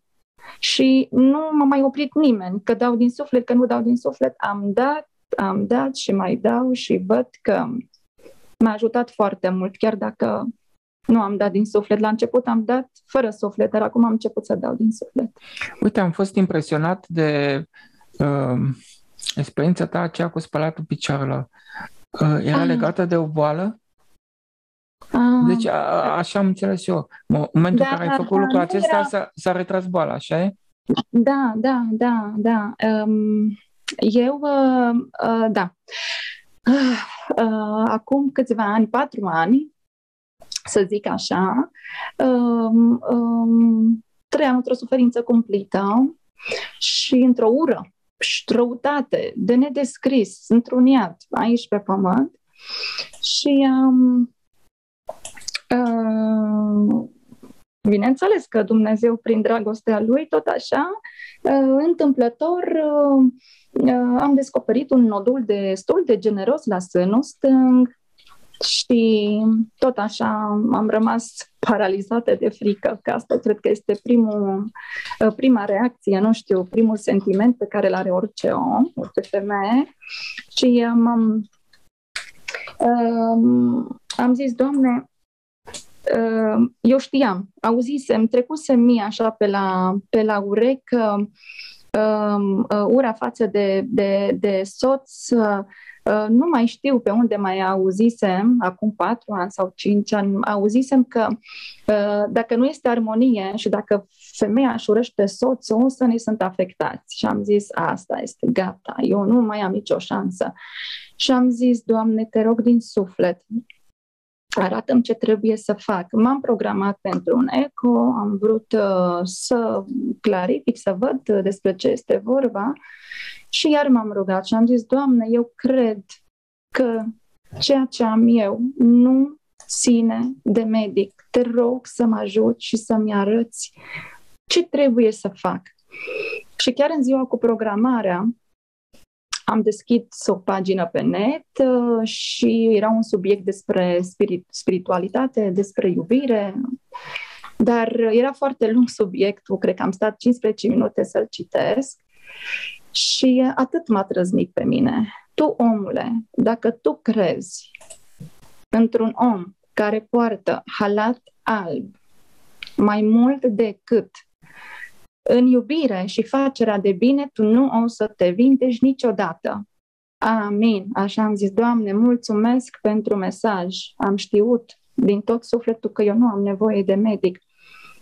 Și nu m-a mai oprit nimeni, că dau din suflet, că nu dau din suflet, am dat am dat și mai dau și văd că m-a ajutat foarte mult, chiar dacă nu am dat din suflet. La început am dat fără suflet, dar acum am început să dau din suflet. Uite, am fost impresionat de uh, experiența ta aceea cu spălatul picioarelor. Uh, era ah. legată de o boală? Ah. Deci a, așa am înțeles eu. În momentul da, în care ai făcut da, lucrul acesta era... s-a, s-a retras boala, așa e? Da, da, da, da. Um, eu, uh, uh, da, uh, acum câțiva ani, patru ani, să zic așa, um, um, trăiam într-o suferință cumplită și într-o ură și răutate de nedescris, întruniat aici pe pământ. Și um, uh, bineînțeles că Dumnezeu prin dragostea Lui tot așa, uh, întâmplător uh, Uh, am descoperit un nodul destul de generos la sânul stâng și tot așa am rămas paralizată de frică, că asta cred că este primul, uh, prima reacție, nu știu, primul sentiment pe care îl are orice om, orice femeie. Și am, am, um, am zis, Doamne, uh, eu știam, auzisem, trecusem mie așa pe la, pe la urecă Um, uh, ura față de, de, de soț, uh, uh, nu mai știu pe unde mai auzisem, acum patru ani sau cinci ani, auzisem că dacă nu este armonie și dacă femeia își urăște soțul, să ne sunt afectați. Și am zis, asta este, gata, eu nu mai am nicio șansă. Și am zis, Doamne, te rog din suflet, arată ce trebuie să fac. M-am programat pentru un eco, am vrut uh, să clarific, să văd despre ce este vorba și iar m-am rugat și am zis, Doamne, eu cred că ceea ce am eu nu ține de medic. Te rog să mă ajut și să-mi arăți ce trebuie să fac. Și chiar în ziua cu programarea, am deschis o pagină pe net uh, și era un subiect despre spirit, spiritualitate, despre iubire, dar era foarte lung subiectul, cred că am stat 15 minute să-l citesc și atât m-a trăznit pe mine. Tu, omule, dacă tu crezi într-un om care poartă halat alb mai mult decât în iubire și facerea de bine, tu nu o să te vindești niciodată. Amin. Așa am zis, Doamne, mulțumesc pentru mesaj. Am știut din tot sufletul că eu nu am nevoie de medic.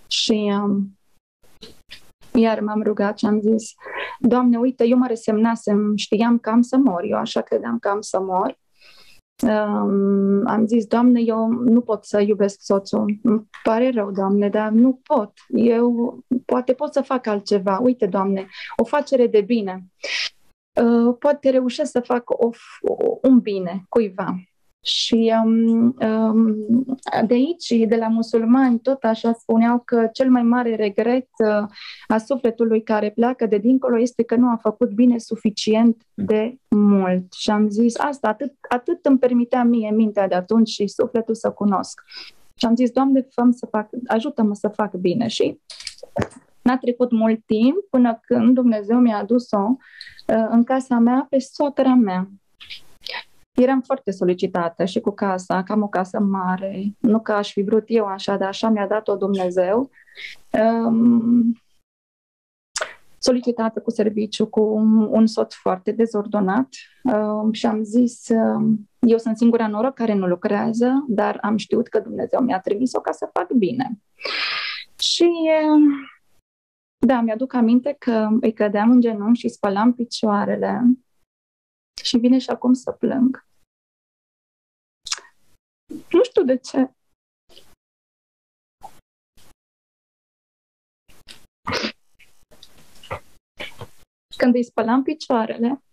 Și um, iar m-am rugat și am zis, Doamne, uite, eu mă resemnasem, știam că am să mor, eu așa credeam că am să mor um, am zis, Doamne, eu nu pot să iubesc soțul. Îmi pare rău, Doamne, dar nu pot. Eu poate pot să fac altceva. Uite, Doamne, o facere de bine. Uh, poate reușesc să fac o, un bine cuiva. Și um, um, de aici, de la musulmani, tot așa spuneau că cel mai mare regret uh, a sufletului care pleacă de dincolo este că nu a făcut bine suficient de mult. Și am zis, asta atât, atât îmi permitea mie mintea de atunci și sufletul să cunosc. Și am zis, Doamne, făm să fac, ajută-mă să fac bine. Și n-a trecut mult timp până când Dumnezeu mi-a adus-o uh, în casa mea pe soacra mea. Eram foarte solicitată și cu casa, că am o casă mare, nu că aș fi vrut eu așa, dar așa mi-a dat-o Dumnezeu. Um, solicitată cu serviciu, cu un, un soț foarte dezordonat um, și am zis, um, eu sunt singura noră care nu lucrează, dar am știut că Dumnezeu mi-a trimis-o ca să fac bine. Și um, da, mi-aduc aminte că îi cădeam în genunchi și spălam picioarele și vine și acum să plâng. Nu știu de ce. Când îi spălam picioarele,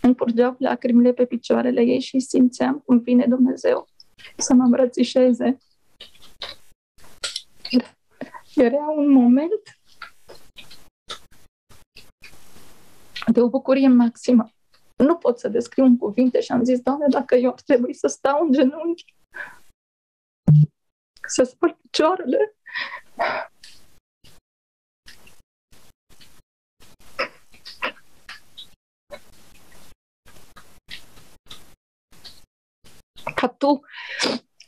îmi curgeau lacrimile pe picioarele ei și simțeam cum vine Dumnezeu să mă îmbrățișeze. Era un moment de o bucurie maximă. Nu pot să descriu în cuvinte și am zis, Doamne, dacă eu ar trebui să stau în genunchi, să spăl picioarele, ca tu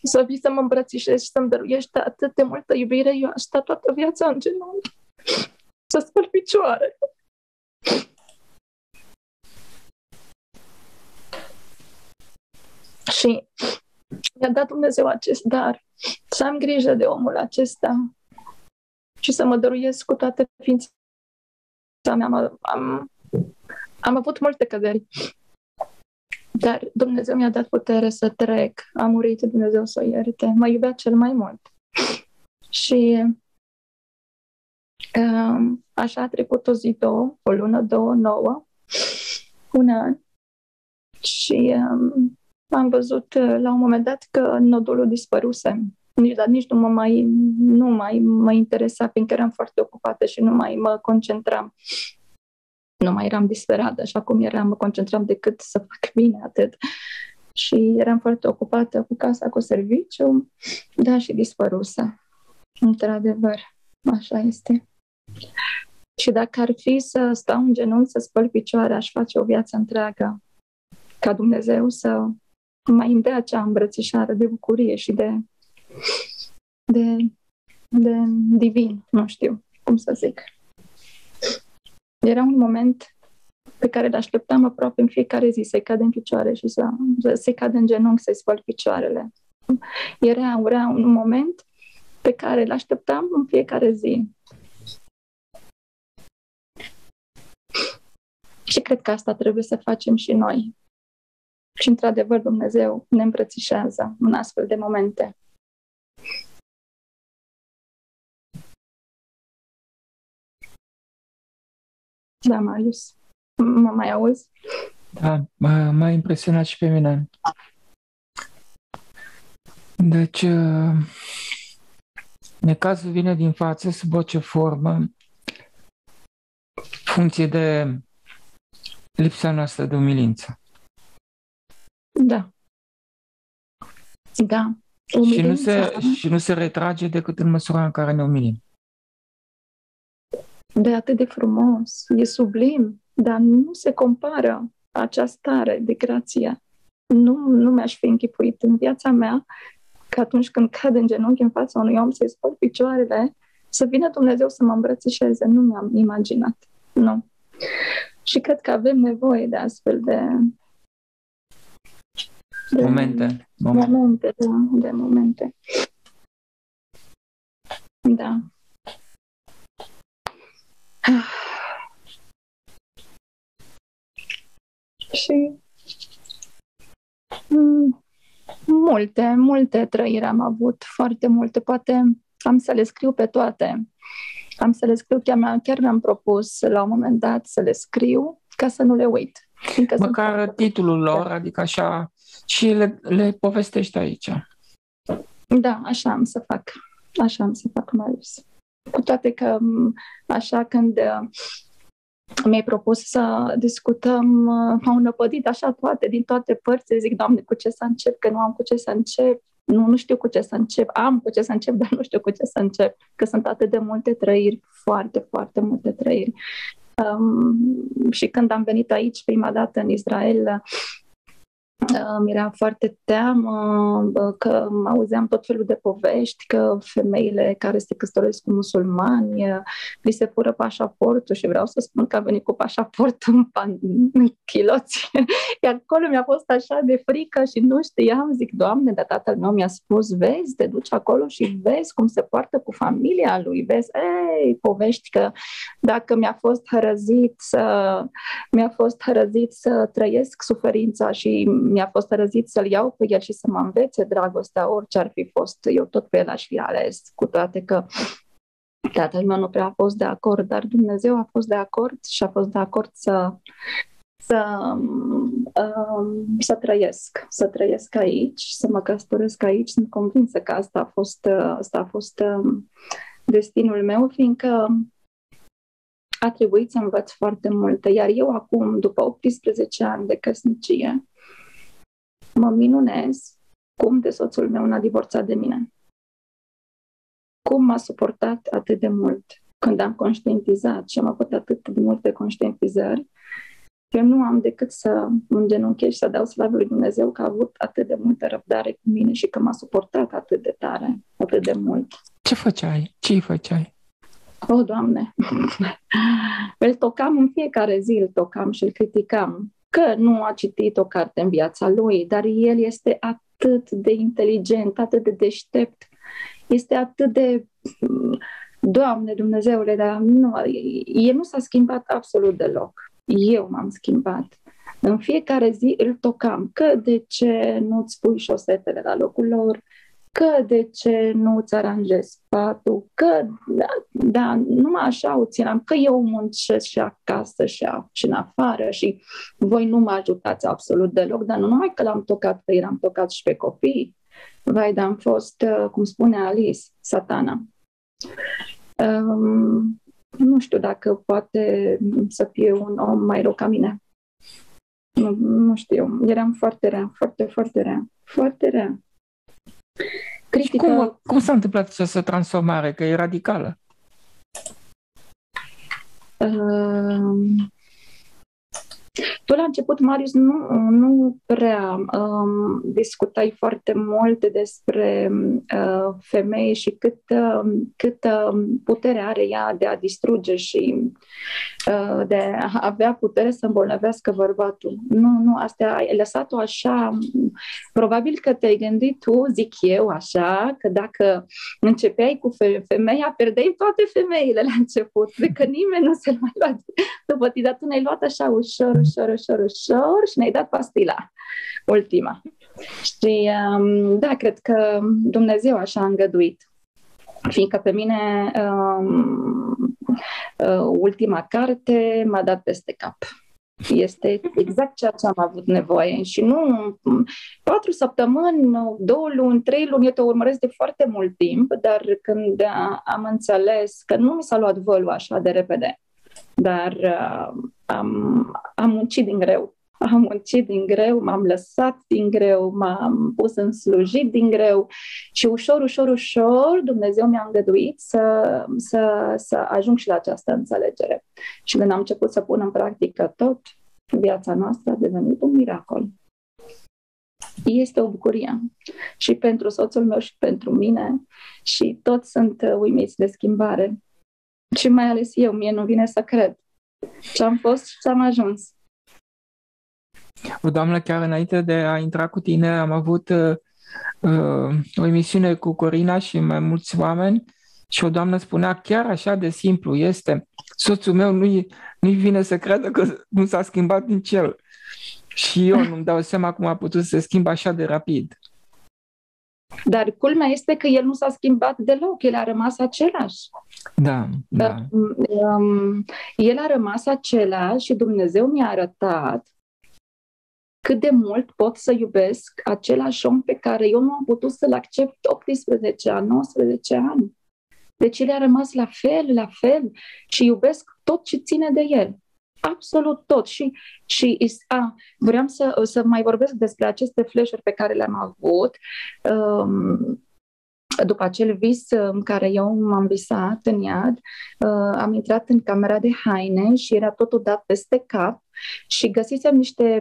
să vii să mă îmbrățișezi și să-mi dăruiești atât de multă iubire, eu aș sta toată viața în genunchi să spăl picioare. Și mi-a dat Dumnezeu acest dar, să am grijă de omul acesta și să mă dăruiesc cu toate ființa mea. Am, am, am avut multe căderi, dar Dumnezeu mi-a dat putere să trec. A murit Dumnezeu să o ierte. Mă iubea cel mai mult. Și um, așa a trecut o zi, două, o lună, două, nouă, un an. Și um, am văzut uh, la un moment dat că nodulul dispăruse. Nici, dar nici nu mă mai, nu mai mă interesa, fiindcă eram foarte ocupată și nu mai mă concentram. Nu mai eram disperată, așa cum eram, mă concentram decât să fac bine atât. Și eram foarte ocupată cu casa, cu serviciu, da, și dispăruse. Într-adevăr, așa este. Și dacă ar fi să stau în genunchi să spăl picioare, aș face o viață întreagă ca Dumnezeu să mai îmi dea acea îmbrățișare de bucurie și de, de, de divin, nu știu cum să zic. Era un moment pe care îl așteptam aproape în fiecare zi să-i cad în picioare și să, să-i cad în genunchi, să-i spăl picioarele. Era, era un moment pe care îl așteptam în fiecare zi. Și cred că asta trebuie să facem și noi. Și, într-adevăr, Dumnezeu ne îmbrățișează în astfel de momente. Da, Marius. Mă mai auzi? Da, m-a impresionat și pe mine. Deci, uh, necazul vine din față sub orice formă, funcție de lipsa noastră de umilință. Da. Da. Și nu, se, și nu se retrage decât în măsura în care ne umilim. De atât de frumos, e sublim, dar nu se compară această stare de grație. Nu, nu mi-aș fi închipuit în viața mea că atunci când cad în genunchi în fața unui om să-i spăl picioarele, să vină Dumnezeu să mă îmbrățișeze. Nu mi-am imaginat. Nu. Și cred că avem nevoie de astfel de, de momente. Momente, momente da, de momente. Da. Și mm, multe, multe trăiri am avut, foarte multe. Poate am să le scriu pe toate. Am să le scriu, chiar, chiar mi-am propus la un moment dat să le scriu ca să nu le uit. Măcar titlul lor, adică așa și le, le povestești aici. Da, așa am să fac. Așa am să fac, Marius. Cu toate că, așa, când uh, mi-ai propus să discutăm, uh, m-au năpădit așa toate, din toate părțile. Zic, Doamne, cu ce să încep? Că nu am cu ce să încep. Nu, nu știu cu ce să încep. Am cu ce să încep, dar nu știu cu ce să încep. Că sunt atât de multe trăiri, foarte, foarte multe trăiri. Um, și când am venit aici prima dată în Israel, mi era foarte teamă că auzeam tot felul de povești că femeile care se căsătoresc cu musulmani li se fură pașaportul și vreau să spun că am venit cu pașaportul în, pan, în chiloți. Iar acolo mi-a fost așa de frică și nu știam, zic, Doamne, dar tatăl meu mi-a spus, vezi, te duci acolo și vezi cum se poartă cu familia lui, vezi, ei, povești că dacă mi-a fost hărăzit să, mi-a fost hărăzit să trăiesc suferința și mi-a fost răzit să-l iau pe el și să mă învețe dragostea, orice ar fi fost, eu tot pe el aș fi ales, cu toate că tatăl meu nu prea a fost de acord, dar Dumnezeu a fost de acord și a fost de acord să, să, um, să trăiesc, să trăiesc aici, să mă căsătoresc aici. Sunt convinsă că asta a fost, asta a fost um, destinul meu, fiindcă a trebuit să învăț foarte multe. Iar eu acum, după 18 ani de căsnicie, mă minunez cum de soțul meu n-a divorțat de mine. Cum m-a suportat atât de mult când am conștientizat și am avut atât de multe conștientizări, eu nu am decât să îngenunchez și să dau slavă lui Dumnezeu că a avut atât de multă răbdare cu mine și că m-a suportat atât de tare, atât de mult. Ce făceai? Ce îi făceai? O, oh, Doamne! îl tocam în fiecare zi, îl tocam și îl criticam că nu a citit o carte în viața lui, dar el este atât de inteligent, atât de deștept, este atât de Doamne Dumnezeule, dar nu, el nu s-a schimbat absolut deloc. Eu m-am schimbat. În fiecare zi îl tocam. Că de ce nu-ți pui șosetele la locul lor? Că de ce nu îți aranjezi patul, că da, da, numai așa o țineam, că eu muncesc și acasă și, a, și în afară și voi nu mă ajutați absolut deloc, dar nu numai că l-am tocat pe el, am tocat și pe copii. Vai, dar am fost, uh, cum spune Alice, satana. Um, nu știu dacă poate să fie un om mai rău ca mine. Nu, nu știu, eram foarte rea, foarte, foarte rea, foarte rea. Critică... cum, cum s-a întâmplat această transformare? Că e radicală. Uh, tu la început, Marius, nu, nu prea um, discutai foarte mult despre uh, femei și cât, uh, cât uh, putere are ea de a distruge și uh, de a avea putere să îmbolnăvească bărbatul. Nu, nu, asta ai lăsat-o așa. Probabil că te-ai gândit tu, zic eu, așa, că dacă începeai cu fe- femeia, pierdeai toate femeile la început, de că nimeni nu se mai lua după tine, dar tu ne-ai luat așa ușor, ușor, ușor, ușor și ne-ai dat pastila, ultima. Și um, da, cred că Dumnezeu așa a îngăduit. Fiindcă pe mine um, uh, ultima carte m-a dat peste cap. Este exact ceea ce am avut nevoie și nu patru săptămâni, două luni, trei luni, eu te urmăresc de foarte mult timp, dar când am înțeles că nu mi s-a luat vălul așa de repede, dar uh, am, am muncit din greu. Am muncit din greu, m-am lăsat din greu, m-am pus în slujit din greu și ușor, ușor, ușor Dumnezeu mi-a îngăduit să, să, să ajung și la această înțelegere. Și când am început să pun în practică tot, viața noastră a devenit un miracol. Este o bucurie și pentru soțul meu și pentru mine și toți sunt uimiți de schimbare. Și mai ales eu, mie nu vine să cred ce am fost și ce am ajuns. O doamnă, chiar înainte de a intra cu tine, am avut uh, uh, o emisiune cu Corina și mai mulți oameni și o doamnă spunea chiar așa de simplu este, soțul meu nu-i, nu-i vine să creadă că nu s-a schimbat nici el. Și eu nu-mi dau seama cum a putut să se schimbe așa de rapid. Dar culmea este că el nu s-a schimbat deloc, el a rămas același. Da, da. Um, el a rămas același și Dumnezeu mi-a arătat cât de mult pot să iubesc același om pe care eu nu am putut să-l accept 18 ani, 19 ani. Deci el a rămas la fel, la fel și iubesc tot ce ține de el. Absolut tot. Și, și a, vreau să, să mai vorbesc despre aceste flash pe care le-am avut. Um, după acel vis în care eu m-am visat în iad, uh, am intrat în camera de haine și era totul dat peste cap și găsisem niște,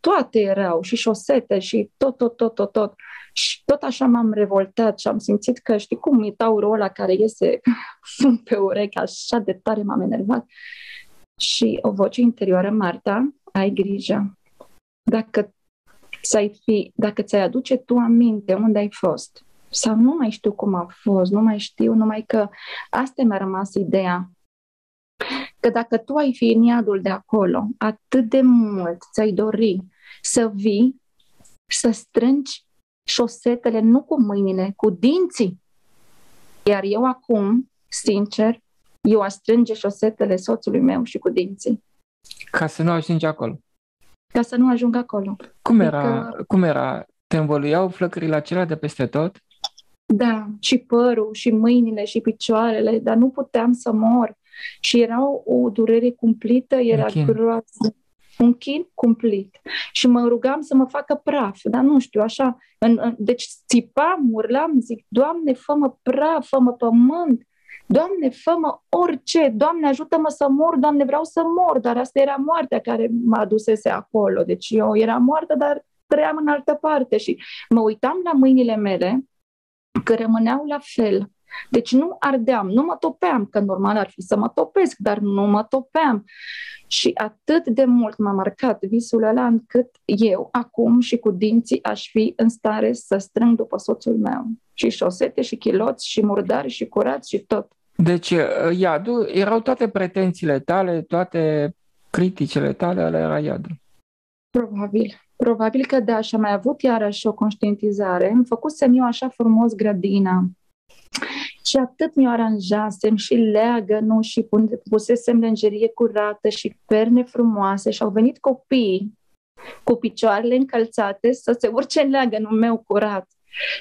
toate erau, și șosete și tot, tot, tot, tot, tot. Și tot așa m-am revoltat și am simțit că, știi cum, e taurul ăla care iese pe ureche, așa de tare m-am enervat. Și o voce interioară, Marta, ai grijă. Dacă ți-ai fi, dacă ți-ai aduce tu aminte unde ai fost, sau nu mai știu cum a fost, nu mai știu, numai că asta mi-a rămas ideea. Că dacă tu ai fi în iadul de acolo, atât de mult ți-ai dori să vii, să strângi șosetele nu cu mâinile, cu dinții. Iar eu acum, sincer, eu aș strânge șosetele soțului meu și cu dinții. Ca să nu ajungi acolo. Ca să nu ajung acolo. Cum era? Adică... Cum era? Te învăluiau flăcările acelea de peste tot? Da, și părul, și mâinile, și picioarele, dar nu puteam să mor. Și era o, o durere cumplită, era groază. Un chin cumplit. Și mă rugam să mă facă praf, dar nu știu, așa. În, în, deci țipam, urlam, zic, Doamne, fă-mă praf, fă-mă pământ. Doamne, fă-mă orice, Doamne, ajută-mă să mor, Doamne, vreau să mor, dar asta era moartea care mă adusese acolo. Deci eu eram moartă, dar trăiam în altă parte și mă uitam la mâinile mele că rămâneau la fel. Deci nu ardeam, nu mă topeam, că normal ar fi să mă topesc, dar nu mă topeam. Și atât de mult m-a marcat visul ăla încât eu, acum și cu dinții, aș fi în stare să strâng după soțul meu. Și șosete, și chiloți, și murdari, și curați, și tot. Deci, uh, iadul, erau toate pretențiile tale, toate criticile tale, ale era iadul. Probabil. Probabil că da, și am mai avut iarăși o conștientizare. Îmi făcusem eu așa frumos grădina. Și atât mi-o aranjasem și leagă, nu, și pusesem lenjerie curată și perne frumoase și au venit copii cu picioarele încălțate să se urce în leagănul meu curat.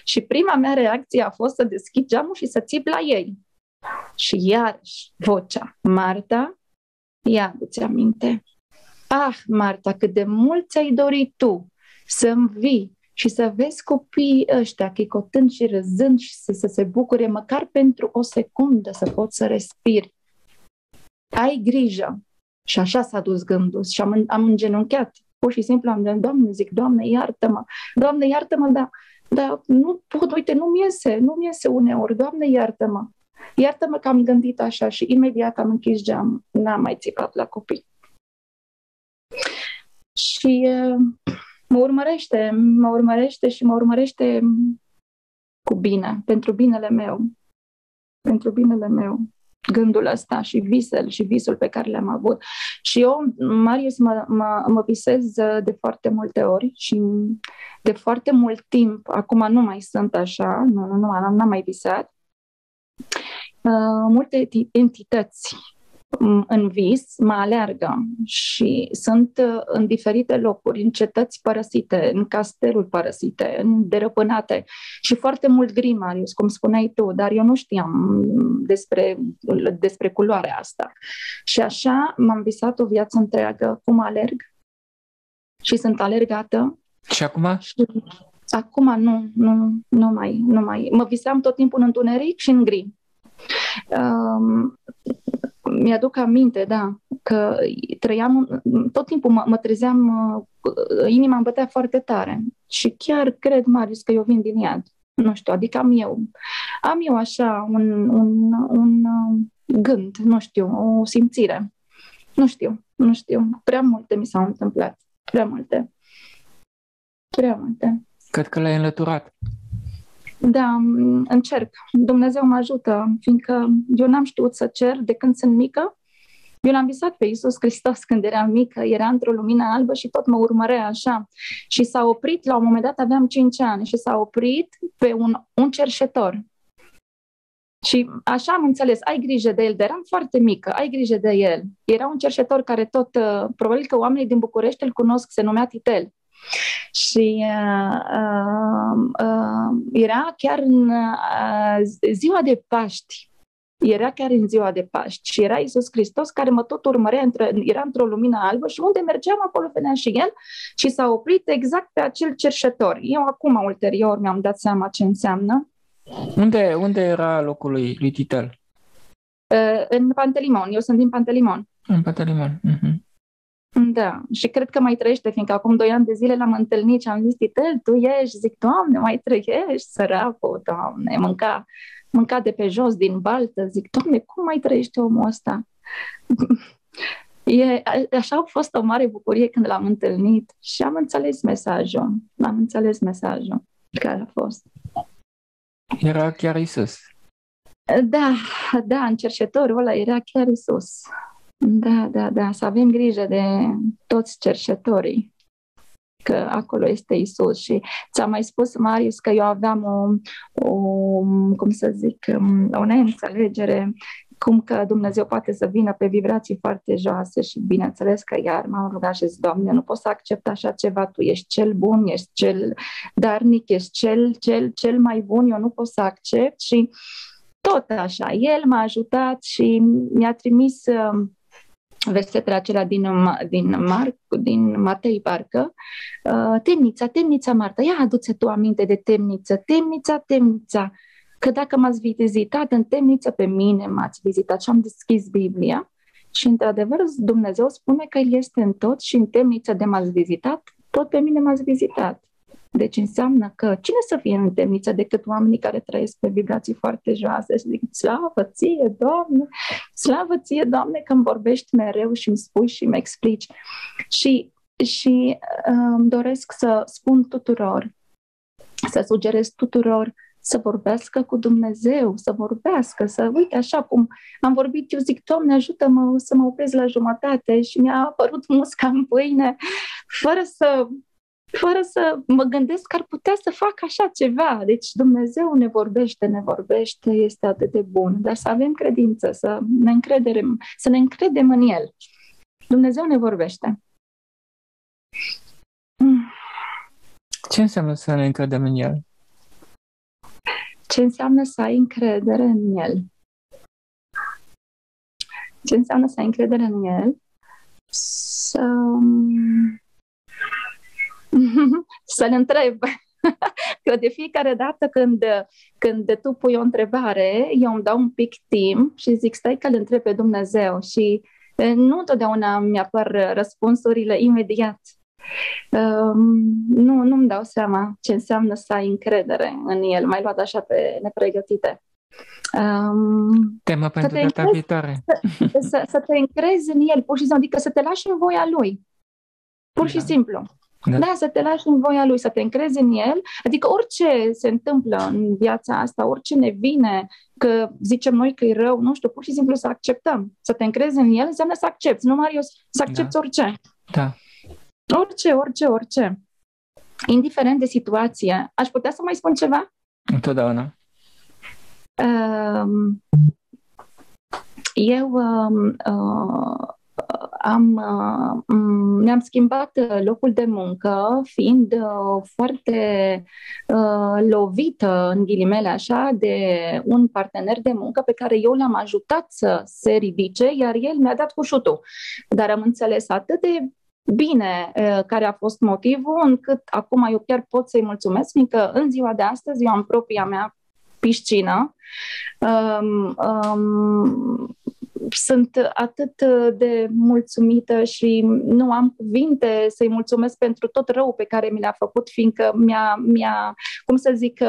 Și prima mea reacție a fost să deschid geamul și să țip la ei. Și iarăși vocea, Marta, ia aduți aminte, Ah, Marta, cât de mult ți-ai dorit tu să învii și să vezi copiii ăștia chicotând și râzând și să, să se bucure măcar pentru o secundă să poți să respiri. Ai grijă. Și așa s-a dus gândul și am, am îngenunchiat. Pur și simplu am zis, Doamne, zic, Doamne, iartă-mă, Doamne, iartă-mă, da, da, nu pot, uite, nu-mi iese, nu-mi iese uneori, Doamne, iartă-mă. Iartă-mă că am gândit așa și imediat am închis geam, n-am mai țipat la copii și mă urmărește, mă urmărește și mă urmărește cu bine, pentru binele meu. Pentru binele meu gândul ăsta și visel și visul pe care le-am avut. Și eu, Marius, mă, mă, mă visez de foarte multe ori și de foarte mult timp, acum nu mai sunt așa, nu, nu, nu n-am mai visat, uh, multe entități în vis mă aleargă și sunt uh, în diferite locuri, în cetăți părăsite, în casteluri părăsite, în derăpânate și foarte mult gri, Marius, cum spuneai tu, dar eu nu știam despre, despre culoarea asta. Și așa m-am visat o viață întreagă cum alerg și sunt alergată. Și acum? Și acum nu, nu, nu mai, nu mai. Mă visam tot timpul în întuneric și în gri. Um, mi-aduc aminte, da, că trăiam, tot timpul mă, mă trezeam, uh, inima îmi bătea foarte tare. Și chiar cred, Marius, că eu vin din iad. Nu știu, adică am eu, am eu așa un, un, un uh, gând, nu știu, o simțire. Nu știu, nu știu. Prea multe mi s-au întâmplat. Prea multe. Prea multe. Cred că l-ai înlăturat. Da, încerc. Dumnezeu mă ajută, fiindcă eu n-am știut să cer de când sunt mică. Eu l-am visat pe Iisus Hristos când eram mică, era într-o lumină albă și tot mă urmărea așa. Și s-a oprit, la un moment dat aveam 5 ani și s-a oprit pe un, un cerșetor. Și așa am înțeles, ai grijă de el, dar eram foarte mică, ai grijă de el. Era un cerșetor care tot, uh, probabil că oamenii din București îl cunosc, se numea Titel. Și uh, uh, uh, era chiar în uh, ziua de Paști, era chiar în ziua de Paști și era Isus Hristos care mă tot urmărea, între, era într-o lumină albă și unde mergeam acolo venea și El și s-a oprit exact pe acel cerșetor. Eu acum, ulterior, mi-am dat seama ce înseamnă. Unde, unde era locul lui, lui Titel? Uh, în Pantelimon. Eu sunt din Pantelimon. În Pantelimon. Uh-huh. Da, și cred că mai trăiește, fiindcă acum doi ani de zile l-am întâlnit și am zis, Titel, tu ești? Zic, Doamne, mai trăiești? Săracul, Doamne, mânca mânca de pe jos, din baltă, zic, Doamne, cum mai trăiește omul ăsta? E, așa a fost o mare bucurie când l-am întâlnit și am înțeles mesajul. Am înțeles mesajul care a fost. Era chiar Isus. Da, da, în cerșetorul ăla era chiar Isus. Da, da, da, să avem grijă de toți cerșetorii că acolo este Isus și ți-am mai spus, Marius, că eu aveam o, o cum să zic, um, o neînțelegere cum că Dumnezeu poate să vină pe vibrații foarte joase și bineînțeles că iar m-am rugat și zis, Doamne, nu pot să accept așa ceva, Tu ești cel bun, ești cel darnic, ești cel, cel, cel mai bun, eu nu pot să accept și tot așa. El m-a ajutat și mi-a trimis uh, versetele acelea din, din, Marc, din Matei, parcă, uh, temnița, temnița Marta, ia adu-ți tu aminte de temniță, temnița, temnița, că dacă m-ați vizitat în temniță, pe mine m-ați vizitat și am deschis Biblia și, într-adevăr, Dumnezeu spune că El este în tot și în temniță de m-ați vizitat, tot pe mine m-ați vizitat. Deci înseamnă că cine să fie în temniță decât oamenii care trăiesc pe vibrații foarte joase și zic, slavă ție, Doamne, slavă ție, Doamne, că îmi vorbești mereu și îmi spui și îmi explici. Și, și îmi um, doresc să spun tuturor, să sugerez tuturor să vorbească cu Dumnezeu, să vorbească, să uite așa cum am vorbit, eu zic, Doamne, ajută-mă să mă opresc la jumătate și mi-a apărut musca în pâine, fără să fără să mă gândesc că ar putea să fac așa ceva. Deci Dumnezeu ne vorbește, ne vorbește, este atât de bun, dar să avem credință, să ne încredem, să ne încredem în El. Dumnezeu ne vorbește. Ce înseamnă să ne încredem în El? Ce înseamnă să ai încredere în El? Ce înseamnă să ai încredere în El? Să să-l întreb. Că de fiecare dată când, când tu pui o întrebare, eu îmi dau un pic timp și zic, stai că îl întreb pe Dumnezeu și nu întotdeauna mi-apar răspunsurile imediat. Um, nu, nu-mi dau seama ce înseamnă să ai încredere în el, mai luat așa pe nepregătite. Um, Tema pentru data viitoare. Să, să, să te încrezi în el, pur și simplu, adică să te lași în voia lui. Pur și da. simplu. Da. da, să te lași în voia lui, să te încrezi în el. Adică orice se întâmplă în viața asta, orice ne vine, că zicem noi că e rău, nu știu, pur și simplu să acceptăm. Să te încrezi în el înseamnă să accepti, nu, Marius? Să accepti da. orice. Da. Orice, orice, orice. Indiferent de situație. Aș putea să mai spun ceva? Întotdeauna. Um, eu um, uh, am, uh, mi-am schimbat uh, locul de muncă fiind uh, foarte lovită, în ghilimele așa, de un partener de muncă pe care eu l-am ajutat să se ridice, iar el mi-a dat cu șutul. Dar am înțeles atât de bine care a fost motivul, încât acum eu chiar pot să-i mulțumesc, fiindcă în ziua de astăzi eu am propria mea piscină. Um, um, sunt atât de mulțumită și nu am cuvinte să-i mulțumesc pentru tot rău pe care mi l-a făcut, fiindcă mi-a, mi-a cum să zic,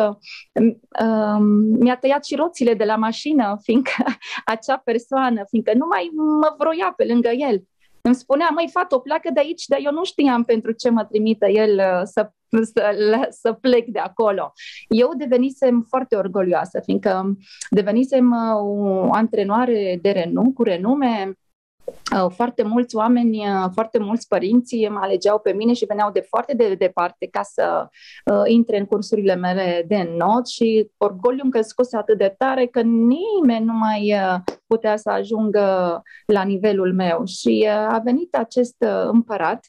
um, mi-a tăiat și roțile de la mașină, fiindcă acea persoană, fiindcă nu mai mă vroia pe lângă el. Îmi spunea, măi, fată, pleacă de aici, dar eu nu știam pentru ce mă trimite el uh, să, să, să plec de acolo. Eu devenisem foarte orgolioasă, fiindcă devenisem uh, o antrenoare de renu, cu renume, uh, foarte mulți oameni, foarte mulți părinți mă alegeau pe mine și veneau de foarte de departe ca să uh, intre în cursurile mele de not și orgoliu îmi crescuse atât de tare că nimeni nu mai uh, putea să ajungă la nivelul meu. Și uh, a venit acest uh, împărat,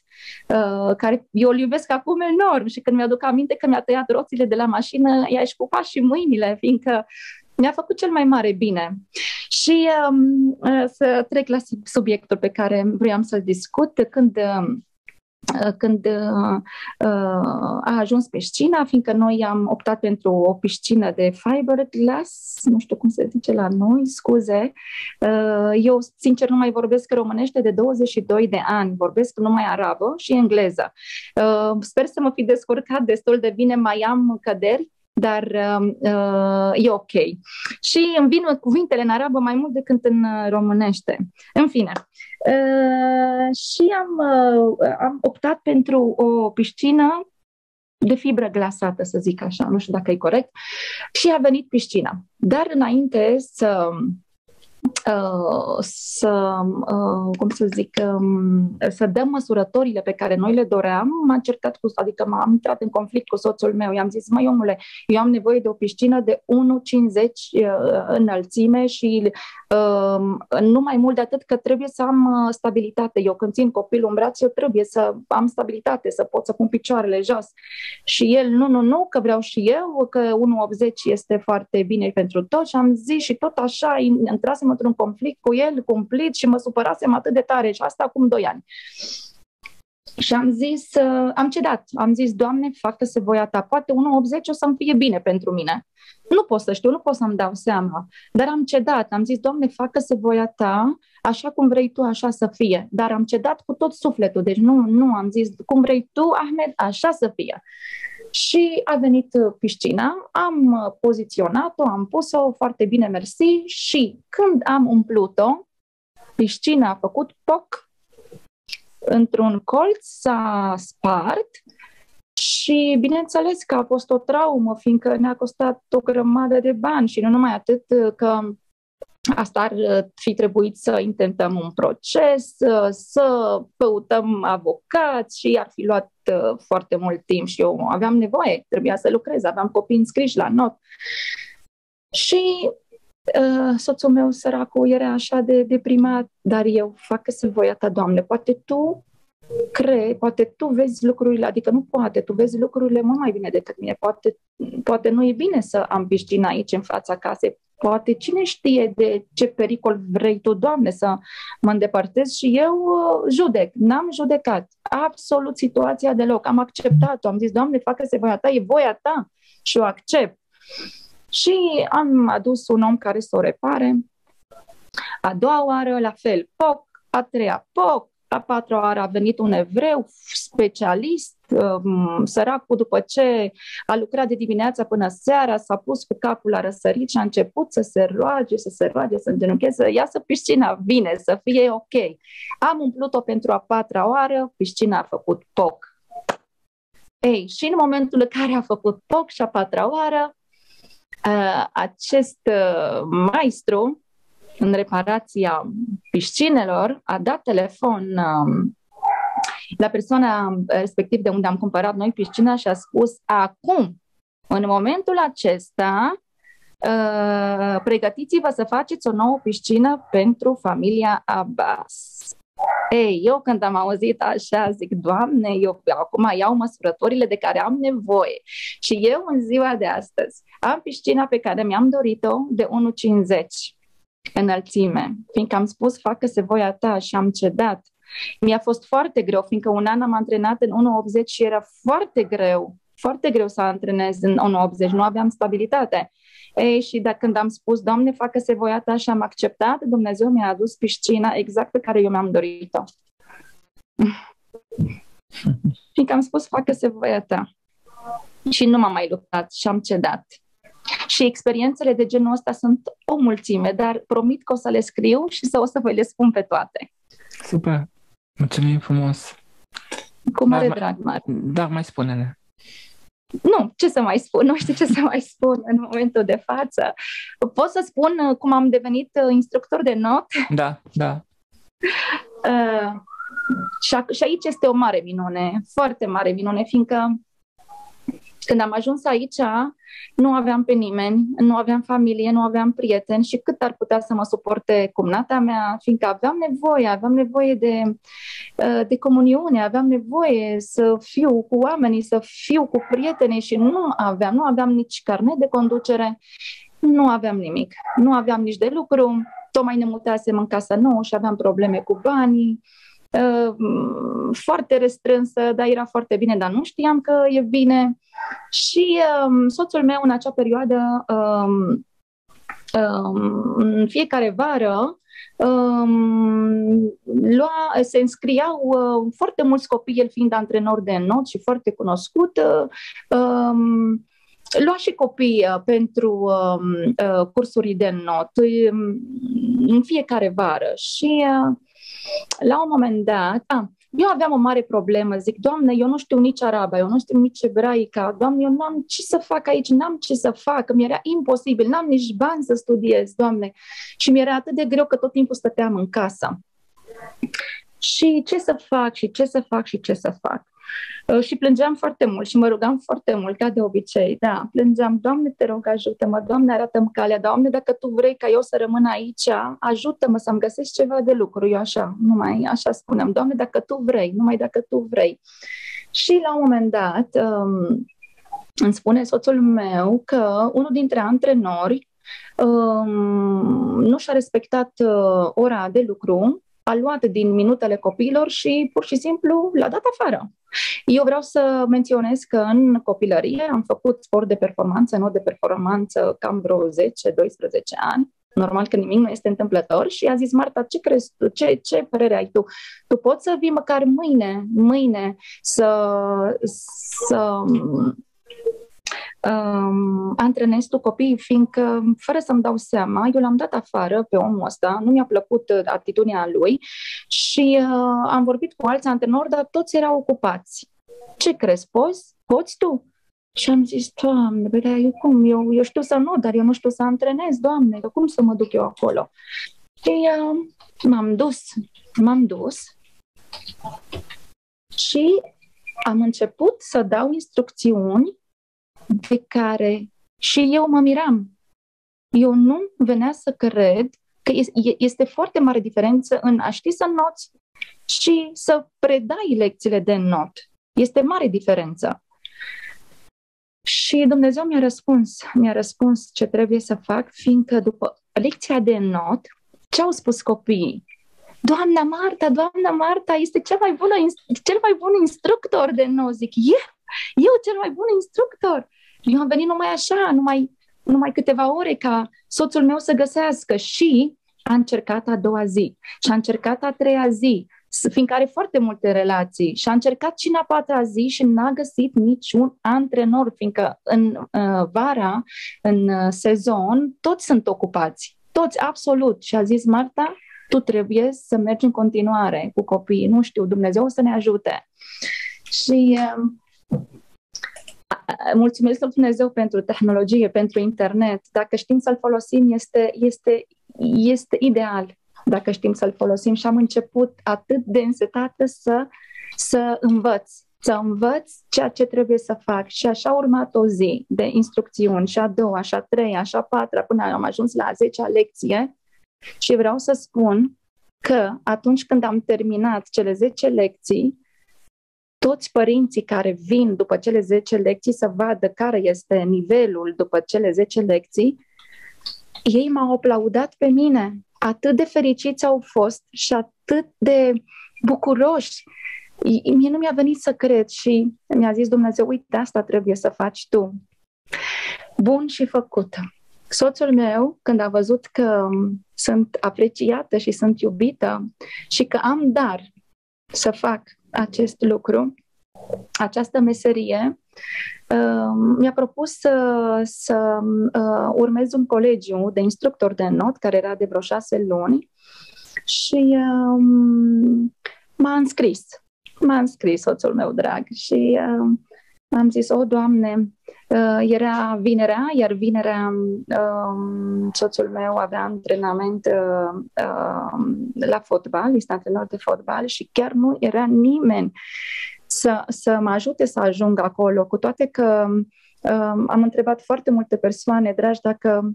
uh, care eu îl iubesc acum enorm și când mi-aduc aminte că mi-a tăiat roțile de la mașină, i-a șcupat și mâinile, fiindcă mi-a făcut cel mai mare bine. Și um, uh, să trec la subiectul pe care vreau să-l discut, când uh, Uh, când uh, uh, a ajuns piscina, fiindcă noi am optat pentru o piscină de fiberglass, nu știu cum se zice la noi, scuze. Eu, sincer, nu mai vorbesc românește de 22 de ani, vorbesc numai arabă și engleză. Sper să mă fi descurcat destul de bine, mai am căderi, dar uh, e ok. Și îmi vin cuvintele în arabă mai mult decât în românește. În fine, Uh, și am, uh, am optat pentru o piscină de fibră glasată, să zic așa, nu știu dacă e corect, și a venit piscina. Dar înainte să Uh, să, uh, cum să zic, um, să dăm măsurătorile pe care noi le doream, m-am încercat cu, adică m-am intrat în conflict cu soțul meu. I-am zis, măi omule, eu am nevoie de o piscină de 1,50 uh, înălțime și um, nu mai mult de atât că trebuie să am stabilitate. Eu când țin copilul în braț, eu trebuie să am stabilitate, să pot să pun picioarele jos. Și el, nu, nu, nu, că vreau și eu, că 1,80 este foarte bine pentru tot și am zis și tot așa, intrasem într-un conflict cu el cumplit și mă supărasem atât de tare și asta acum doi ani. Și am zis, uh, am cedat, am zis, Doamne, facă-se voia ta, poate 1,80 o să-mi fie bine pentru mine. Nu pot să știu, nu pot să-mi dau seama, dar am cedat, am zis, Doamne, facă-se voia ta, așa cum vrei tu, așa să fie. Dar am cedat cu tot sufletul, deci nu, nu am zis, cum vrei tu, Ahmed, așa să fie. Și a venit uh, piscina, am uh, poziționat-o, am pus-o foarte bine, mersi, și când am umplut-o, piscina a făcut poc, într-un colț s-a spart și bineînțeles că a fost o traumă, fiindcă ne-a costat o grămadă de bani și nu numai atât uh, că Asta ar fi trebuit să intentăm un proces, să căutăm avocați și ar fi luat uh, foarte mult timp și eu aveam nevoie, trebuia să lucrez, aveam copii înscriși la not. Și uh, soțul meu, săracul, era așa de deprimat, dar eu fac să voia ta, Doamne, poate Tu crei, poate tu vezi lucrurile, adică nu poate, tu vezi lucrurile mult mai bine decât mine. Poate, poate nu e bine să am piscina aici în fața casei, poate cine știe de ce pericol vrei tu, Doamne, să mă îndepărtez și eu uh, judec. N-am judecat absolut situația deloc. Am acceptat-o, am zis, Doamne, facă-se voia ta, e voia ta și o accept. Și am adus un om care să o repare. A doua oară, la fel, poc, a treia, poc, a patra oară a venit un evreu specialist, um, săracul după ce a lucrat de dimineața până seara, s-a pus cu capul la răsărit și a început să se roage, să se roage, să îngenuncheze, să iasă piscina, bine, să fie ok. Am umplut-o pentru a patra oară, piscina a făcut poc. Ei, și în momentul în care a făcut poc și a patra oară, uh, acest uh, maestru în reparația piscinelor, a dat telefon um, la persoana respectiv de unde am cumpărat noi piscina și a spus acum, în momentul acesta, uh, pregătiți-vă să faceți o nouă piscină pentru familia Abbas. Ei, eu când am auzit așa, zic, Doamne, eu acum iau măsurătorile de care am nevoie. Și eu în ziua de astăzi am piscina pe care mi-am dorit-o de 1,50 înălțime, fiindcă am spus facă-se voia ta și am cedat. Mi-a fost foarte greu, fiindcă un an am antrenat în 1,80 și era foarte greu, foarte greu să antrenez în 1,80, nu aveam stabilitate. Ei, și de când am spus, Doamne, facă-se voia ta și am acceptat, Dumnezeu mi-a adus piscina exact pe care eu mi-am dorit-o. fiindcă am spus, facă-se voia ta. Și nu m-am mai luptat și am cedat. Și experiențele de genul ăsta sunt o mulțime, dar promit că o să le scriu și să o să vă le spun pe toate. Super! Mulțumim frumos! Cu mare dar, drag, Mar. Dar mai spune-ne. Nu, ce să mai spun? Nu știu ce să mai spun în momentul de față. Pot să spun uh, cum am devenit uh, instructor de not? Da, da. Uh, și, și aici este o mare minune, foarte mare minune, fiindcă Când am ajuns aici, nu aveam pe nimeni, nu aveam familie, nu aveam prieteni și cât ar putea să mă suporte cumnata mea, fiindcă aveam nevoie, aveam nevoie de, uh, de comuniune, aveam nevoie să fiu cu oamenii, să fiu cu prietenii și nu aveam, nu aveam nici carnet de conducere, nu aveam nimic, nu aveam nici de lucru, tocmai ne mutasem în casa nouă și aveam probleme cu banii, uh, foarte restrânsă, dar era foarte bine, dar nu știam că e bine. Și um, soțul meu în acea perioadă, um, um, în fiecare vară, um, lua, se înscriau uh, foarte mulți copii, el fiind antrenor de not și foarte cunoscut, uh, um, lua și copii uh, pentru um, uh, cursuri de not um, în fiecare vară și uh, la un moment dat, a, eu aveam o mare problemă, zic, Doamne, eu nu știu nici araba, eu nu știu nici ebraica, Doamne, eu nu am ce să fac aici, n-am ce să fac, mi era imposibil, n-am nici bani să studiez, Doamne. Și mi era atât de greu că tot timpul stăteam în casă. Și ce să fac și ce să fac și ce să fac. Uh, și plângeam foarte mult și mă rugam foarte mult, ca de obicei. Da, plângeam, Doamne, te rog, ajută-mă, Doamne, arată-mi calea, Doamne, dacă Tu vrei ca eu să rămân aici, ajută-mă să-mi găsesc ceva de lucru. Eu așa, numai așa spuneam, Doamne, dacă Tu vrei, numai dacă Tu vrei. Și la un moment dat um, îmi spune soțul meu că unul dintre antrenori um, nu și-a respectat uh, ora de lucru a luat din minutele copiilor și pur și simplu l-a dat afară. Eu vreau să menționez că în copilărie am făcut sport de performanță, nu de performanță, cam vreo 10-12 ani. Normal că nimic nu este întâmplător și a zis Marta, ce crezi tu? Ce, ce părere ai tu? Tu poți să vii măcar mâine, mâine să, să um, antrenez tu copiii, fiindcă, fără să-mi dau seama, eu l-am dat afară pe omul ăsta, nu mi-a plăcut uh, atitudinea lui și uh, am vorbit cu alți antrenori, dar toți erau ocupați. Ce crezi, poți? Poți tu? Și am zis, Doamne, bă, dar eu cum? Eu, eu știu să nu, dar eu nu știu să antrenez, Doamne, că cum să mă duc eu acolo? Și uh, m-am dus, m-am dus și am început să dau instrucțiuni de care și eu mă miram. Eu nu venea să cred că este foarte mare diferență în a ști să noți și să predai lecțiile de not. Este mare diferență. Și Dumnezeu mi-a răspuns, mi-a răspuns ce trebuie să fac, fiindcă după lecția de not, ce au spus copiii? Doamna Marta, doamna Marta este cel mai, bună, cel mai bun instructor de not. Zic, eu, eu cel mai bun instructor. Eu am venit numai așa, numai, numai câteva ore ca soțul meu să găsească și a încercat a doua zi și a încercat a treia zi, fiindcă are foarte multe relații și a încercat și în a patra zi și n-a găsit niciun antrenor, fiindcă în uh, vara, în uh, sezon, toți sunt ocupați, toți, absolut. Și a zis, Marta, tu trebuie să mergi în continuare cu copiii, nu știu, Dumnezeu să ne ajute. Și uh, mulțumesc lui Dumnezeu pentru tehnologie, pentru internet. Dacă știm să-l folosim, este, este, este ideal dacă știm să-l folosim. Și am început atât de însetată să, să învăț, să învăț ceea ce trebuie să fac. Și așa a urmat o zi de instrucțiuni, și a doua, și a treia, și a patra, până am ajuns la a zecea lecție. Și vreau să spun că atunci când am terminat cele 10 lecții, toți părinții care vin după cele 10 lecții să vadă care este nivelul după cele 10 lecții, ei m-au aplaudat pe mine. Atât de fericiți au fost și atât de bucuroși. Mie nu mi-a venit să cred și mi-a zis Dumnezeu, uite, asta trebuie să faci tu. Bun și făcut. Soțul meu, când a văzut că sunt apreciată și sunt iubită și că am dar să fac acest lucru, această meserie, uh, mi-a propus să, să uh, urmez un colegiu de instructor de not, care era de vreo șase luni, și um, m-a înscris. M-a înscris soțul meu drag și uh, am zis, o, Doamne, uh, era vinerea, iar vinerea uh, soțul meu avea antrenament uh, uh, la fotbal, este antrenor de fotbal și chiar nu era nimeni să, să mă ajute să ajung acolo, cu toate că um, am întrebat foarte multe persoane dragi dacă,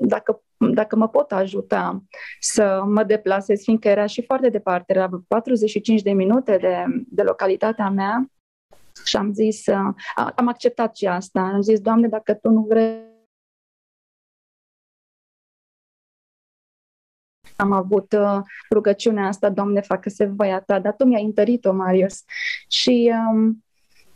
dacă, dacă mă pot ajuta să mă deplasez, fiindcă era și foarte departe, era 45 de minute de, de localitatea mea și am zis, uh, am acceptat și asta, am zis, Doamne, dacă Tu nu vrei am avut uh, rugăciunea asta, Doamne, facă-se voia Ta, dar Tu mi-ai întărit-o, Marius. Și um,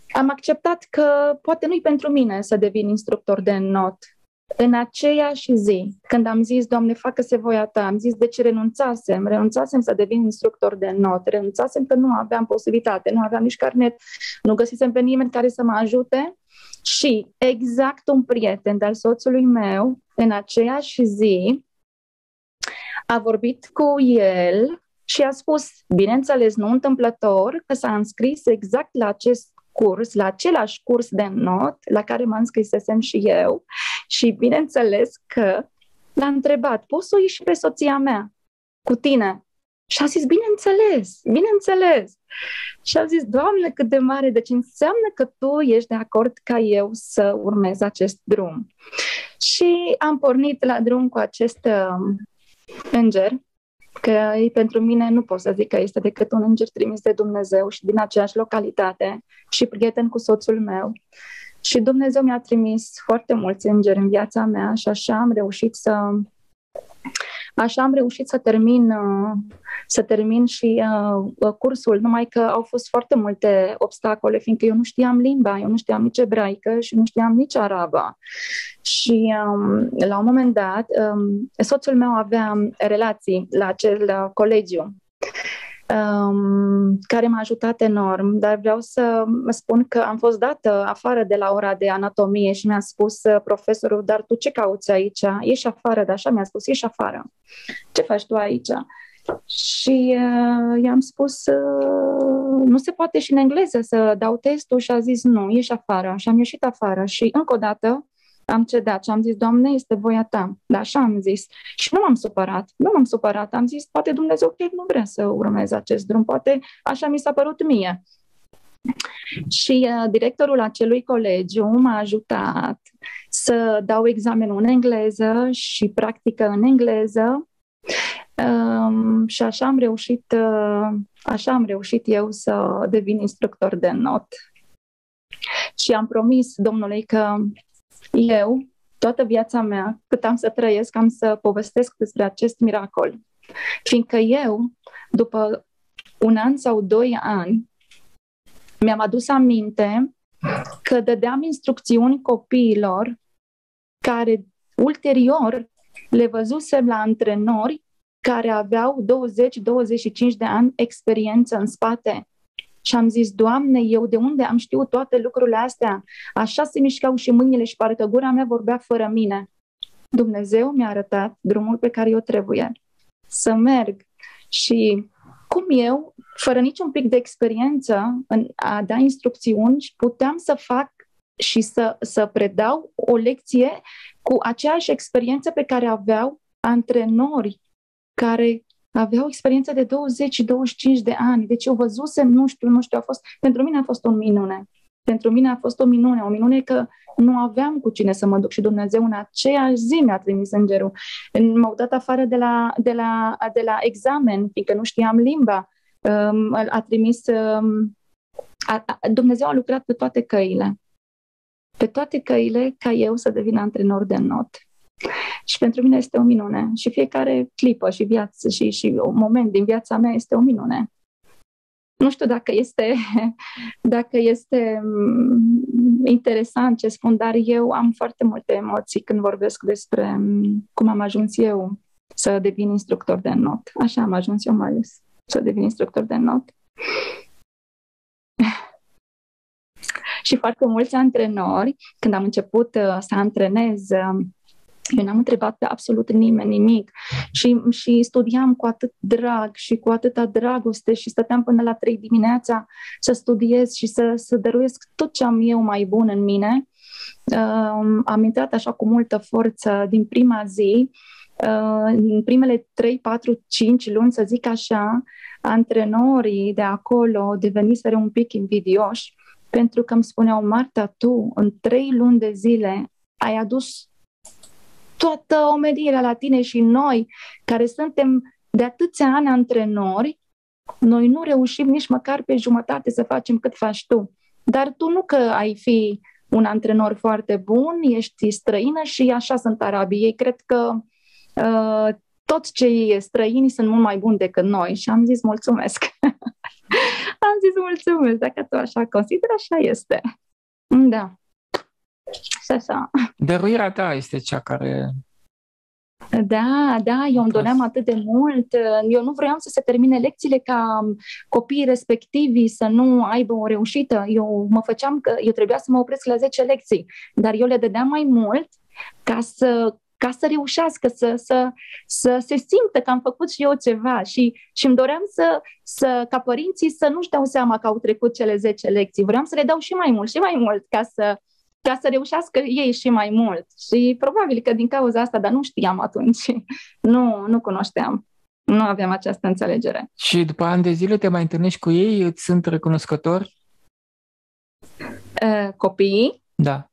am acceptat că poate nu-i pentru mine să devin instructor de not. În aceeași zi, când am zis, Doamne, facă-se voia Ta, am zis de ce renunțasem, renunțasem să devin instructor de not, renunțasem că nu aveam posibilitate, nu aveam nici carnet, nu găsisem pe nimeni care să mă ajute. Și exact un prieten de-al soțului meu, în aceeași zi, a vorbit cu el și a spus, bineînțeles, nu întâmplător, că s-a înscris exact la acest curs, la același curs de not la care mă înscrisesem și eu și bineînțeles că l-a întrebat, poți să o și pe soția mea cu tine? Și a zis, bineînțeles, bineînțeles. Și a zis, Doamne, cât de mare, deci înseamnă că Tu ești de acord ca eu să urmez acest drum. Și am pornit la drum cu acest uh, înger, că pentru mine nu pot să zic că este decât un înger trimis de Dumnezeu și din aceeași localitate și prieten cu soțul meu. Și Dumnezeu mi-a trimis foarte mulți îngeri în viața mea și așa am reușit să Așa am reușit să termin, uh, să termin și uh, cursul, numai că au fost foarte multe obstacole, fiindcă eu nu știam limba, eu nu știam nici ebraică și nu știam nici araba. Și um, la un moment dat, um, soțul meu avea relații la acel colegiu um, care m-a ajutat enorm, dar vreau să spun că am fost dată afară de la ora de anatomie și mi-a spus uh, profesorul, dar tu ce cauți aici? Ești afară, dar așa mi-a spus, ești afară. Ce faci tu aici? Și uh, i-am spus, uh, nu se poate și în engleză să dau testul și a zis, nu, ieși afară. Și am ieșit afară și încă o dată am cedat și am zis, Doamne, este voia Ta. Dar așa am zis. Și nu m-am supărat. Nu m-am supărat. Am zis, poate Dumnezeu chiar nu vrea să urmez acest drum. Poate așa mi s-a părut mie. Și uh, directorul acelui colegiu m-a ajutat să dau examenul în engleză și practică în engleză. Um, și așa am reușit, uh, așa am reușit eu să devin instructor de not. Și am promis Domnului că eu, toată viața mea, cât am să trăiesc, am să povestesc despre acest miracol. Fiindcă eu, după un an sau doi ani, mi-am adus aminte că dădeam instrucțiuni copiilor care ulterior le văzusem la antrenori care aveau 20-25 de ani experiență în spate. Și am zis, Doamne, eu de unde am știut toate lucrurile astea? Așa se mișcau și mâinile și parcă gura mea vorbea fără mine. Dumnezeu mi-a arătat drumul pe care eu trebuie să merg. Și cum eu, fără niciun pic de experiență în a da instrucțiuni, puteam să fac și să, să predau o lecție cu aceeași experiență pe care aveau antrenori care aveau experiență de 20-25 de ani. Deci eu văzusem, nu știu, nu știu, a fost, pentru mine a fost o minune. Pentru mine a fost o minune, o minune că nu aveam cu cine să mă duc și Dumnezeu în aceeași zi mi-a trimis îngerul. M-au dat afară de la, de la, de la examen, fiindcă nu știam limba. Um, a trimis... Um, a, a, Dumnezeu a lucrat pe toate căile. Pe toate căile ca eu să devin antrenor de not. Și pentru mine este o minune. Și fiecare clipă și viață și, și un moment din viața mea este o minune. Nu știu dacă este, dacă este mm, interesant ce spun, dar eu am foarte multe emoții când vorbesc despre mm, cum am ajuns eu să devin instructor de not. Așa am ajuns eu mai ales, să devin instructor de not. și foarte mulți antrenori, când am început uh, să antrenez uh, Eu n-am întrebat pe absolut nimeni nimic și, și studiam cu atât drag și cu atâta dragoste și stăteam până la trei dimineața să studiez și să, să dăruiesc tot ce am eu mai bun în mine. Uh, am intrat așa cu multă forță din prima zi, uh, în primele 3, 4, 5 luni, să zic așa, antrenorii de acolo deveniseră un pic invidioși pentru că îmi spuneau, Marta, tu în trei luni de zile ai adus toată omenirea la tine și noi, care suntem de atâția ani antrenori, noi nu reușim nici măcar pe jumătate să facem cât faci tu. Dar tu nu că ai fi un antrenor foarte bun, ești străină și așa sunt arabii. Ei cred că uh, toți cei străini sunt mult mai buni decât noi și am zis mulțumesc. am zis mulțumesc, dacă tu așa consideri, așa este. Da. Și așa. Dăruirea ta este cea care da, da, eu îmi doream atât de mult. Eu nu vreau să se termine lecțiile ca copiii respectivi să nu aibă o reușită. Eu mă făceam că eu trebuia să mă opresc la 10 lecții, dar eu le dădeam mai mult ca să ca să reușească, să, să, să se simtă că am făcut și eu ceva și, și îmi doream să, să, ca părinții să nu-și dau seama că au trecut cele 10 lecții. Vreau să le dau și mai mult, și mai mult, ca să, ca să reușească ei și mai mult. Și probabil că din cauza asta, dar nu știam atunci, nu, nu cunoșteam. Nu aveam această înțelegere. Și după ani de zile te mai întâlnești cu ei? Îți sunt recunoscători? Uh, copiii? Da.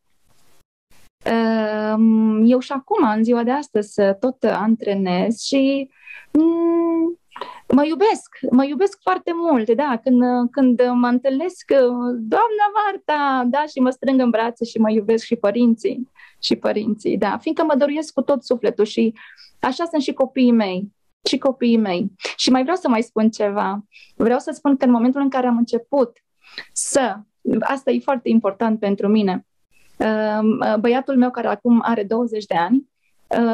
Uh, eu și acum, în ziua de astăzi, tot antrenez și um, mă iubesc, mă iubesc foarte mult, da, când, când mă întâlnesc, doamna Marta, da, și mă strâng în brațe și mă iubesc și părinții, și părinții, da, fiindcă mă doruiesc cu tot sufletul și așa sunt și copiii mei, și copiii mei. Și mai vreau să mai spun ceva. Vreau să spun că în momentul în care am început să, asta e foarte important pentru mine, băiatul meu care acum are 20 de ani, Uh,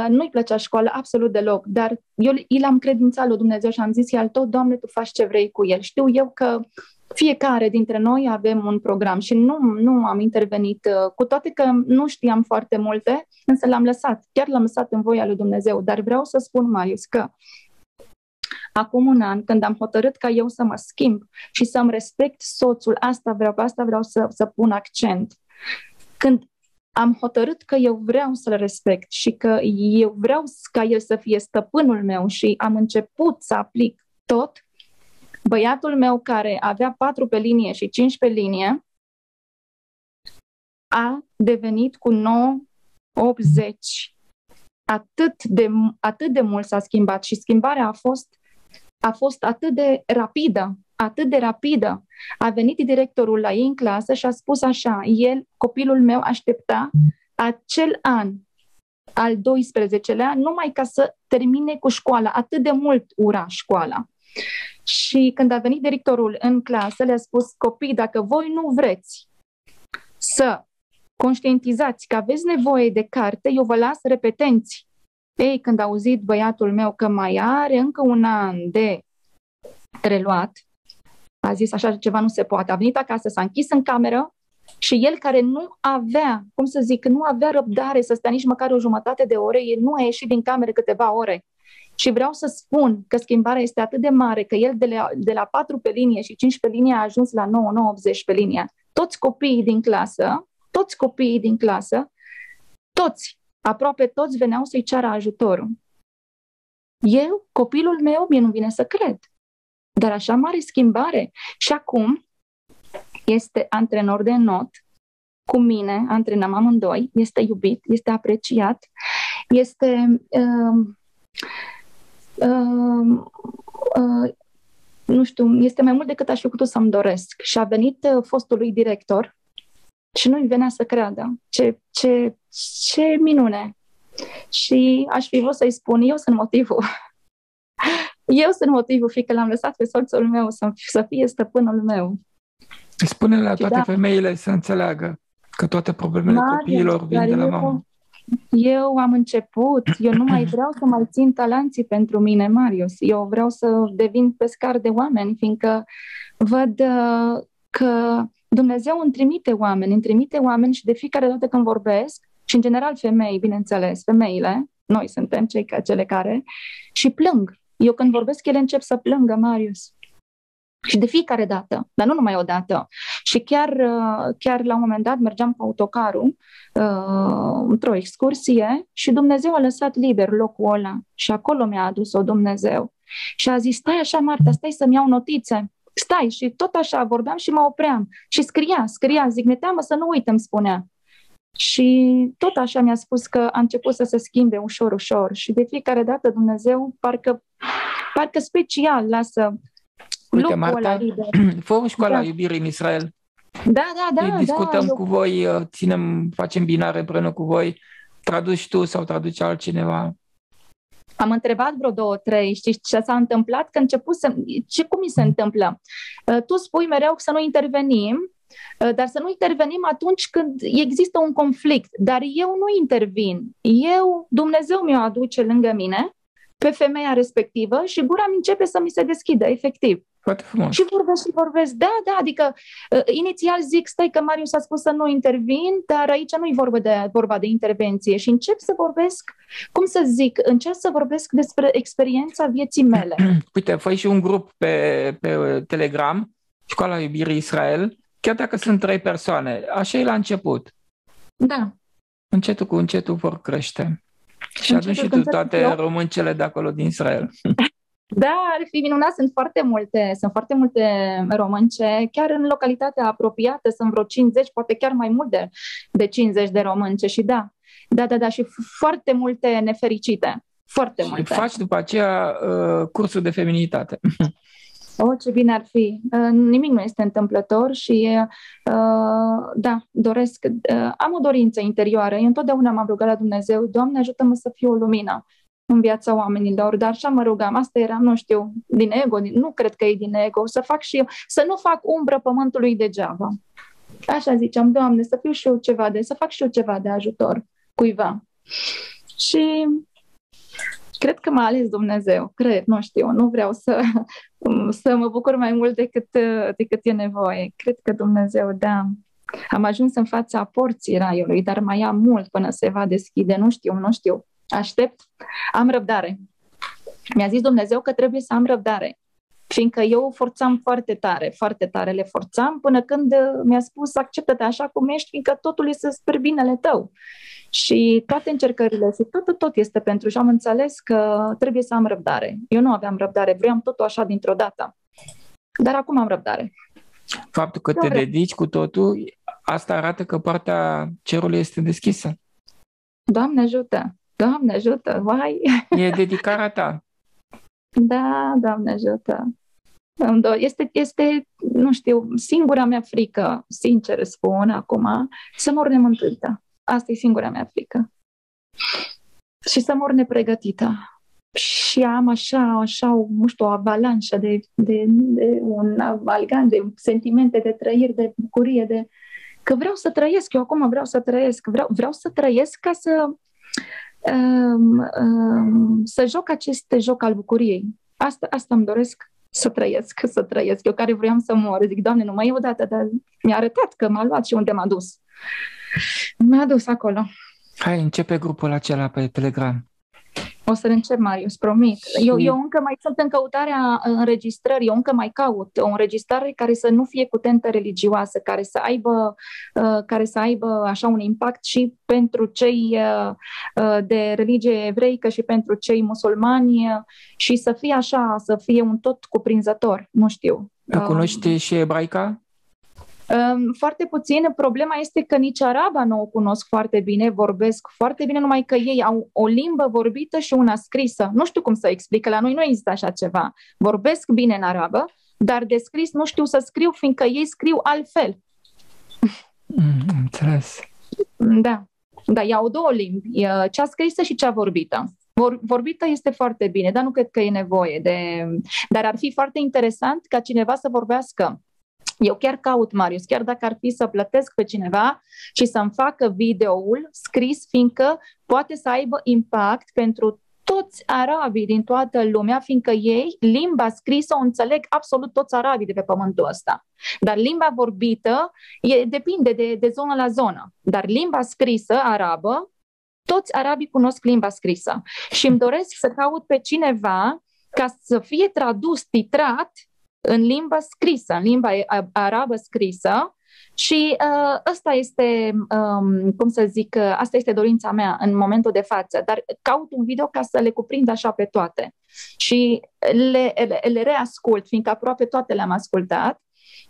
nu-i plăcea școala absolut deloc, dar eu i l-am credințat lui Dumnezeu și am zis, al tot, Doamne, Tu faci ce vrei cu el. Știu eu că fiecare dintre noi avem un program și nu, nu am intervenit, uh, cu toate că nu știam foarte multe, însă l-am lăsat, chiar l-am lăsat în voia lui Dumnezeu. Dar vreau să spun, Marius, că acum un an, când am hotărât ca eu să mă schimb și să-mi respect soțul, asta vreau, asta vreau să, să pun accent. Când am hotărât că eu vreau să-l respect și că eu vreau ca el să fie stăpânul meu și am început să aplic tot, băiatul meu care avea patru pe linie și cinci pe linie a devenit cu 9, 80. Atât de, atât de mult s-a schimbat și schimbarea a fost, a fost atât de rapidă atât de rapidă. A venit directorul la ei în clasă și a spus așa, el, copilul meu, aștepta acel an, al 12-lea, numai ca să termine cu școala. Atât de mult ura școala. Și când a venit directorul în clasă, le-a spus, copii, dacă voi nu vreți să conștientizați că aveți nevoie de carte, eu vă las repetenți. Ei, când a auzit băiatul meu că mai are încă un an de reluat, a zis așa ceva nu se poate. A venit acasă, s-a închis în cameră și el care nu avea, cum să zic, nu avea răbdare să stea nici măcar o jumătate de ore, el nu a ieșit din cameră câteva ore. Și vreau să spun că schimbarea este atât de mare că el de la, de la 4 pe linie și 5 pe linie a ajuns la 9, 9, 80 pe linie. Toți copiii din clasă, toți copiii din clasă, toți, aproape toți veneau să-i ceară ajutorul. Eu, copilul meu, mie nu vine să cred. Dar așa mare schimbare. Și acum este antrenor de not, cu mine, antrenăm amândoi, este iubit, este apreciat, este uh, uh, uh, nu știu, este mai mult decât aș fi putut să-mi doresc. Și a venit uh, fostul lui director și nu-i venea să creadă. Ce, ce, ce minune! Și aș fi vrut să-i spun, eu sunt motivul eu sunt motivul, fiindcă l-am lăsat pe soțul meu să, să fie stăpânul meu. Spune la toate da. femeile să înțeleagă că toate problemele Maria, copiilor vin de la eu, mamă. Eu am început, eu nu mai vreau să mai țin talanții pentru mine, Marius. Eu vreau să devin pescar de oameni, fiindcă văd uh, că Dumnezeu îmi trimite oameni, îmi trimite oameni și de fiecare dată când vorbesc, și în general femei, bineînțeles, femeile, noi suntem cei ca cele care, și plâng. Eu când vorbesc, ele încep să plângă, Marius. Și de fiecare dată, dar nu numai o dată. Și chiar, uh, chiar la un moment dat mergeam cu autocarul uh, într-o excursie și Dumnezeu a lăsat liber locul ăla și acolo mi-a adus-o Dumnezeu. Și a zis, stai așa, Marta, stai să-mi iau notițe. Stai, și tot așa vorbeam și mă opream. Și scria, scria, zic, ne teamă să nu uităm, spunea. Și tot așa mi-a spus că a început să se schimbe ușor, ușor. Și de fiecare dată Dumnezeu parcă, parcă special lasă Uite, Marta, fă o școală da. iubirii în Israel. Da, da, da. discutăm da, cu voi, uh, ținem, facem binare împreună cu voi. Traduci tu sau traduci altcineva? Am întrebat vreo două, trei, știi ce s-a întâmplat? Că început să... Ce, cum mi se întâmplă? Uh, tu spui mereu să nu intervenim, uh, dar să nu intervenim atunci când există un conflict. Dar eu nu intervin. Eu, Dumnezeu mi-o aduce lângă mine pe femeia respectivă și gura mi începe să mi se deschidă, efectiv. Foarte frumos. Și vorbesc și vorbesc. Da, da, adică uh, inițial zic, stai că Marius a spus să nu intervin, dar aici nu e vorba de, vorba de intervenție și încep să vorbesc, cum să zic, încep să vorbesc despre experiența vieții mele. Uite, fai și un grup pe, pe Telegram, Școala Iubirii Israel, chiar dacă sunt trei persoane. Așa e la început. Da. Încetul cu încetul vor crește. Și atunci și tu toate româncele de acolo din Israel. Da, ar fi minunat. Sunt foarte multe, sunt foarte multe românce. Chiar în localitatea apropiată sunt vreo 50, poate chiar mai mult de, de 50 de românce. Și da, da, da, da, și foarte multe nefericite. Foarte și multe. faci după aceea uh, cursul de feminitate. Oh, ce bine ar fi. Uh, nimic nu este întâmplător și, uh, da, doresc, uh, am o dorință interioară. Eu întotdeauna m-am rugat la Dumnezeu, Doamne, ajută-mă să fiu o lumină în viața oamenilor, dar așa mă rugam, asta era, nu știu, din ego, din, nu cred că e din ego, să fac și eu, să nu fac umbră pământului degeaba. Așa ziceam, Doamne, să fiu și eu ceva de, să fac și eu ceva de ajutor cuiva. Și cred că m-a ales Dumnezeu, cred, nu știu, nu vreau să, să mă bucur mai mult decât, decât e nevoie. Cred că Dumnezeu, da, am ajuns în fața porții raiului, dar mai am mult până se va deschide, nu știu, nu știu aștept, am răbdare. Mi-a zis Dumnezeu că trebuie să am răbdare, fiindcă eu forțam foarte tare, foarte tare le forțam, până când uh, mi-a spus acceptă-te așa cum ești, fiindcă totul este spre binele tău. Și toate încercările și tot, tot, tot este pentru și am înțeles că trebuie să am răbdare. Eu nu aveam răbdare, vreau totul așa dintr-o dată. Dar acum am răbdare. Faptul că te dedici cu totul, asta arată că partea cerului este deschisă. Doamne ajută! Doamne ajută, vai! E dedicarea ta. Da, Doamne ajută. Este, este, nu știu, singura mea frică, sincer spun acum, să mor nemântâită. Asta e singura mea frică. Și să mor nepregătită. Și am așa, așa, nu știu, o avalanșă de, de, de un avalgan de sentimente, de trăiri, de bucurie, de că vreau să trăiesc, eu acum vreau să trăiesc, vreau, vreau să trăiesc ca să um, um, să joc acest joc al bucuriei. Asta, asta îmi doresc să trăiesc, să trăiesc. Eu care vreau să mor, zic, Doamne, numai o dată, dar mi-a arătat că m-a luat și unde m-a dus. M-a dus acolo. Hai, începe grupul acela pe Telegram. O să încep, Marius, promit. Eu, eu încă mai sunt în căutarea înregistrării, eu încă mai caut o înregistrare care să nu fie cu tentă religioasă, care să aibă, uh, care să aibă așa un impact și pentru cei uh, uh, de religie evreică și pentru cei musulmani și să fie așa, să fie un tot cuprinzător, nu știu. Cunoști și ebraica? Foarte puțin. Problema este că nici araba nu o cunosc foarte bine, vorbesc foarte bine, numai că ei au o limbă vorbită și una scrisă. Nu știu cum să explic, că la noi nu există așa ceva. Vorbesc bine în arabă, dar de scris nu știu să scriu, fiindcă ei scriu altfel. Mm, înțeles. Da. Da, iau două limbi, cea scrisă și cea vorbită. Vor, vorbită este foarte bine, dar nu cred că e nevoie de... Dar ar fi foarte interesant ca cineva să vorbească eu chiar caut, Marius, chiar dacă ar fi să plătesc pe cineva și să-mi facă videoul scris, fiindcă poate să aibă impact pentru toți arabii din toată lumea, fiindcă ei, limba scrisă o înțeleg absolut toți arabii de pe pământul ăsta. Dar limba vorbită e, depinde de, de zonă la zonă. Dar limba scrisă arabă, toți arabii cunosc limba scrisă. Și îmi doresc să caut pe cineva ca să fie tradus, titrat în limba scrisă, în limba arabă scrisă, și uh, asta este, um, cum să zic, uh, asta este dorința mea în momentul de față, dar caut un video ca să le cuprind așa pe toate. Și le, le, le reascult, fiindcă aproape toate le-am ascultat.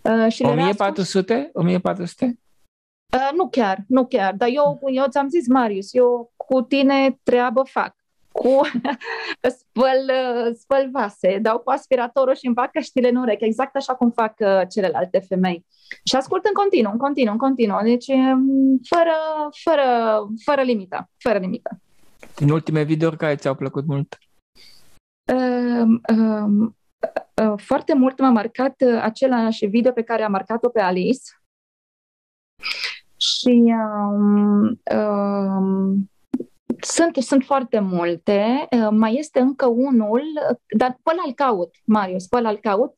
Uh, și 1400? Le 1400? Uh, nu chiar, nu chiar, dar eu, eu ți-am zis, Marius, eu cu tine treabă fac cu spăl, spăl vase, dau cu aspiratorul și îmi fac căștile în ureche, exact așa cum fac uh, celelalte femei. Și ascult în continuu, în continuu, în continuu. Deci, um, fără, fără, fără limită, fără limită. În ultime video care ți-au plăcut mult? Uh, uh, uh, foarte mult m-a marcat uh, același video pe care a marcat-o pe Alice. Și um, um, sunt, sunt foarte multe. Uh, mai este încă unul, dar pe ăla caut, Marius, pe ăla caut.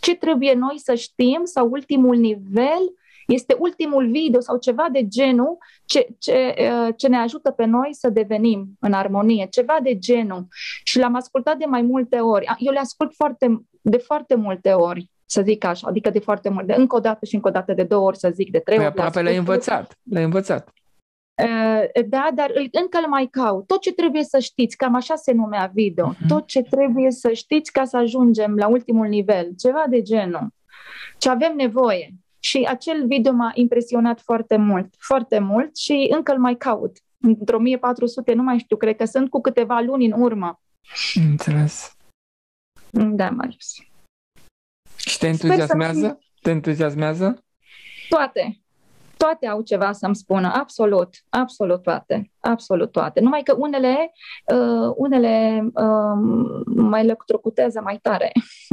Ce trebuie noi să știm sau ultimul nivel este ultimul video sau ceva de genul ce, ce, uh, ce ne ajută pe noi să devenim în armonie, ceva de genul. Și l-am ascultat de mai multe ori. Eu le ascult foarte, de foarte multe ori să zic așa, adică de foarte multe, încă o dată și încă o dată, de două ori să zic, de trei păi ori. Aproape l-ai învățat, l-ai învățat. Uh, da, dar încă îl mai caut. Tot ce trebuie să știți, cam așa se numea video, uh-huh. tot ce trebuie să știți ca să ajungem la ultimul nivel, ceva de genul. Ce avem nevoie. Și acel video m-a impresionat foarte mult, foarte mult și încă îl mai caut. Într-o 1400, nu mai știu, cred că sunt cu câteva luni în urmă. Înțeles. Da, Marius. Și te entuziasmează? Te entuziasmează? Toate toate au ceva să-mi spună, absolut, absolut toate, absolut toate. Numai că unele, uh, unele uh, mai electrocutează mai tare.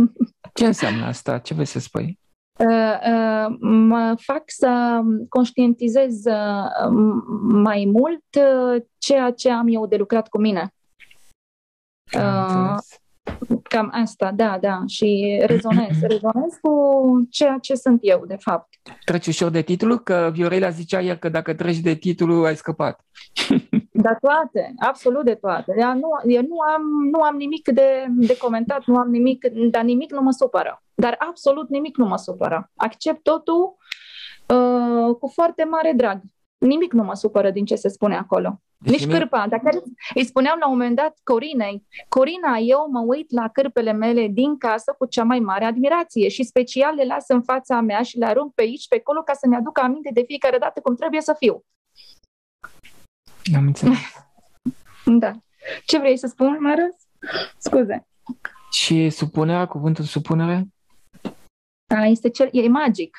Ce înseamnă asta? Ce vrei să spui? Uh, uh, mă fac să conștientizez uh, mai mult uh, ceea ce am eu de lucrat cu mine. Uh, Cam asta, da, da. Și rezonez, rezonez cu ceea ce sunt eu, de fapt. Treci ușor de titlu? Că Viorela zicea iar că dacă treci de titlu, ai scăpat. Da, toate, absolut de toate. Eu nu, eu nu, am, nu am nimic de, de comentat, nu am nimic, dar nimic nu mă supără. Dar absolut nimic nu mă supără. Accept totul uh, cu foarte mare drag. Nimic nu mă supără din ce se spune acolo. Deci Nici cârpa. Dacă îi spuneam la un moment dat Corinei, Corina, eu mă uit la cârpele mele din casă cu cea mai mare admirație și special le las în fața mea și le arunc pe aici, pe acolo, ca să-mi aduc aminte de fiecare dată cum trebuie să fiu. Am înțeles. Da. Ce vrei să spun, Marus? Scuze. Și supunerea, cuvântul supunere? A, este cel, e magic.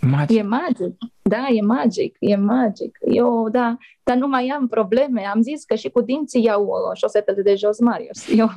Magic. E magic. Da, e magic, e magic. Eu, da, dar nu mai am probleme. Am zis că și cu dinții iau uh, șosetele de jos, Marius. Eu,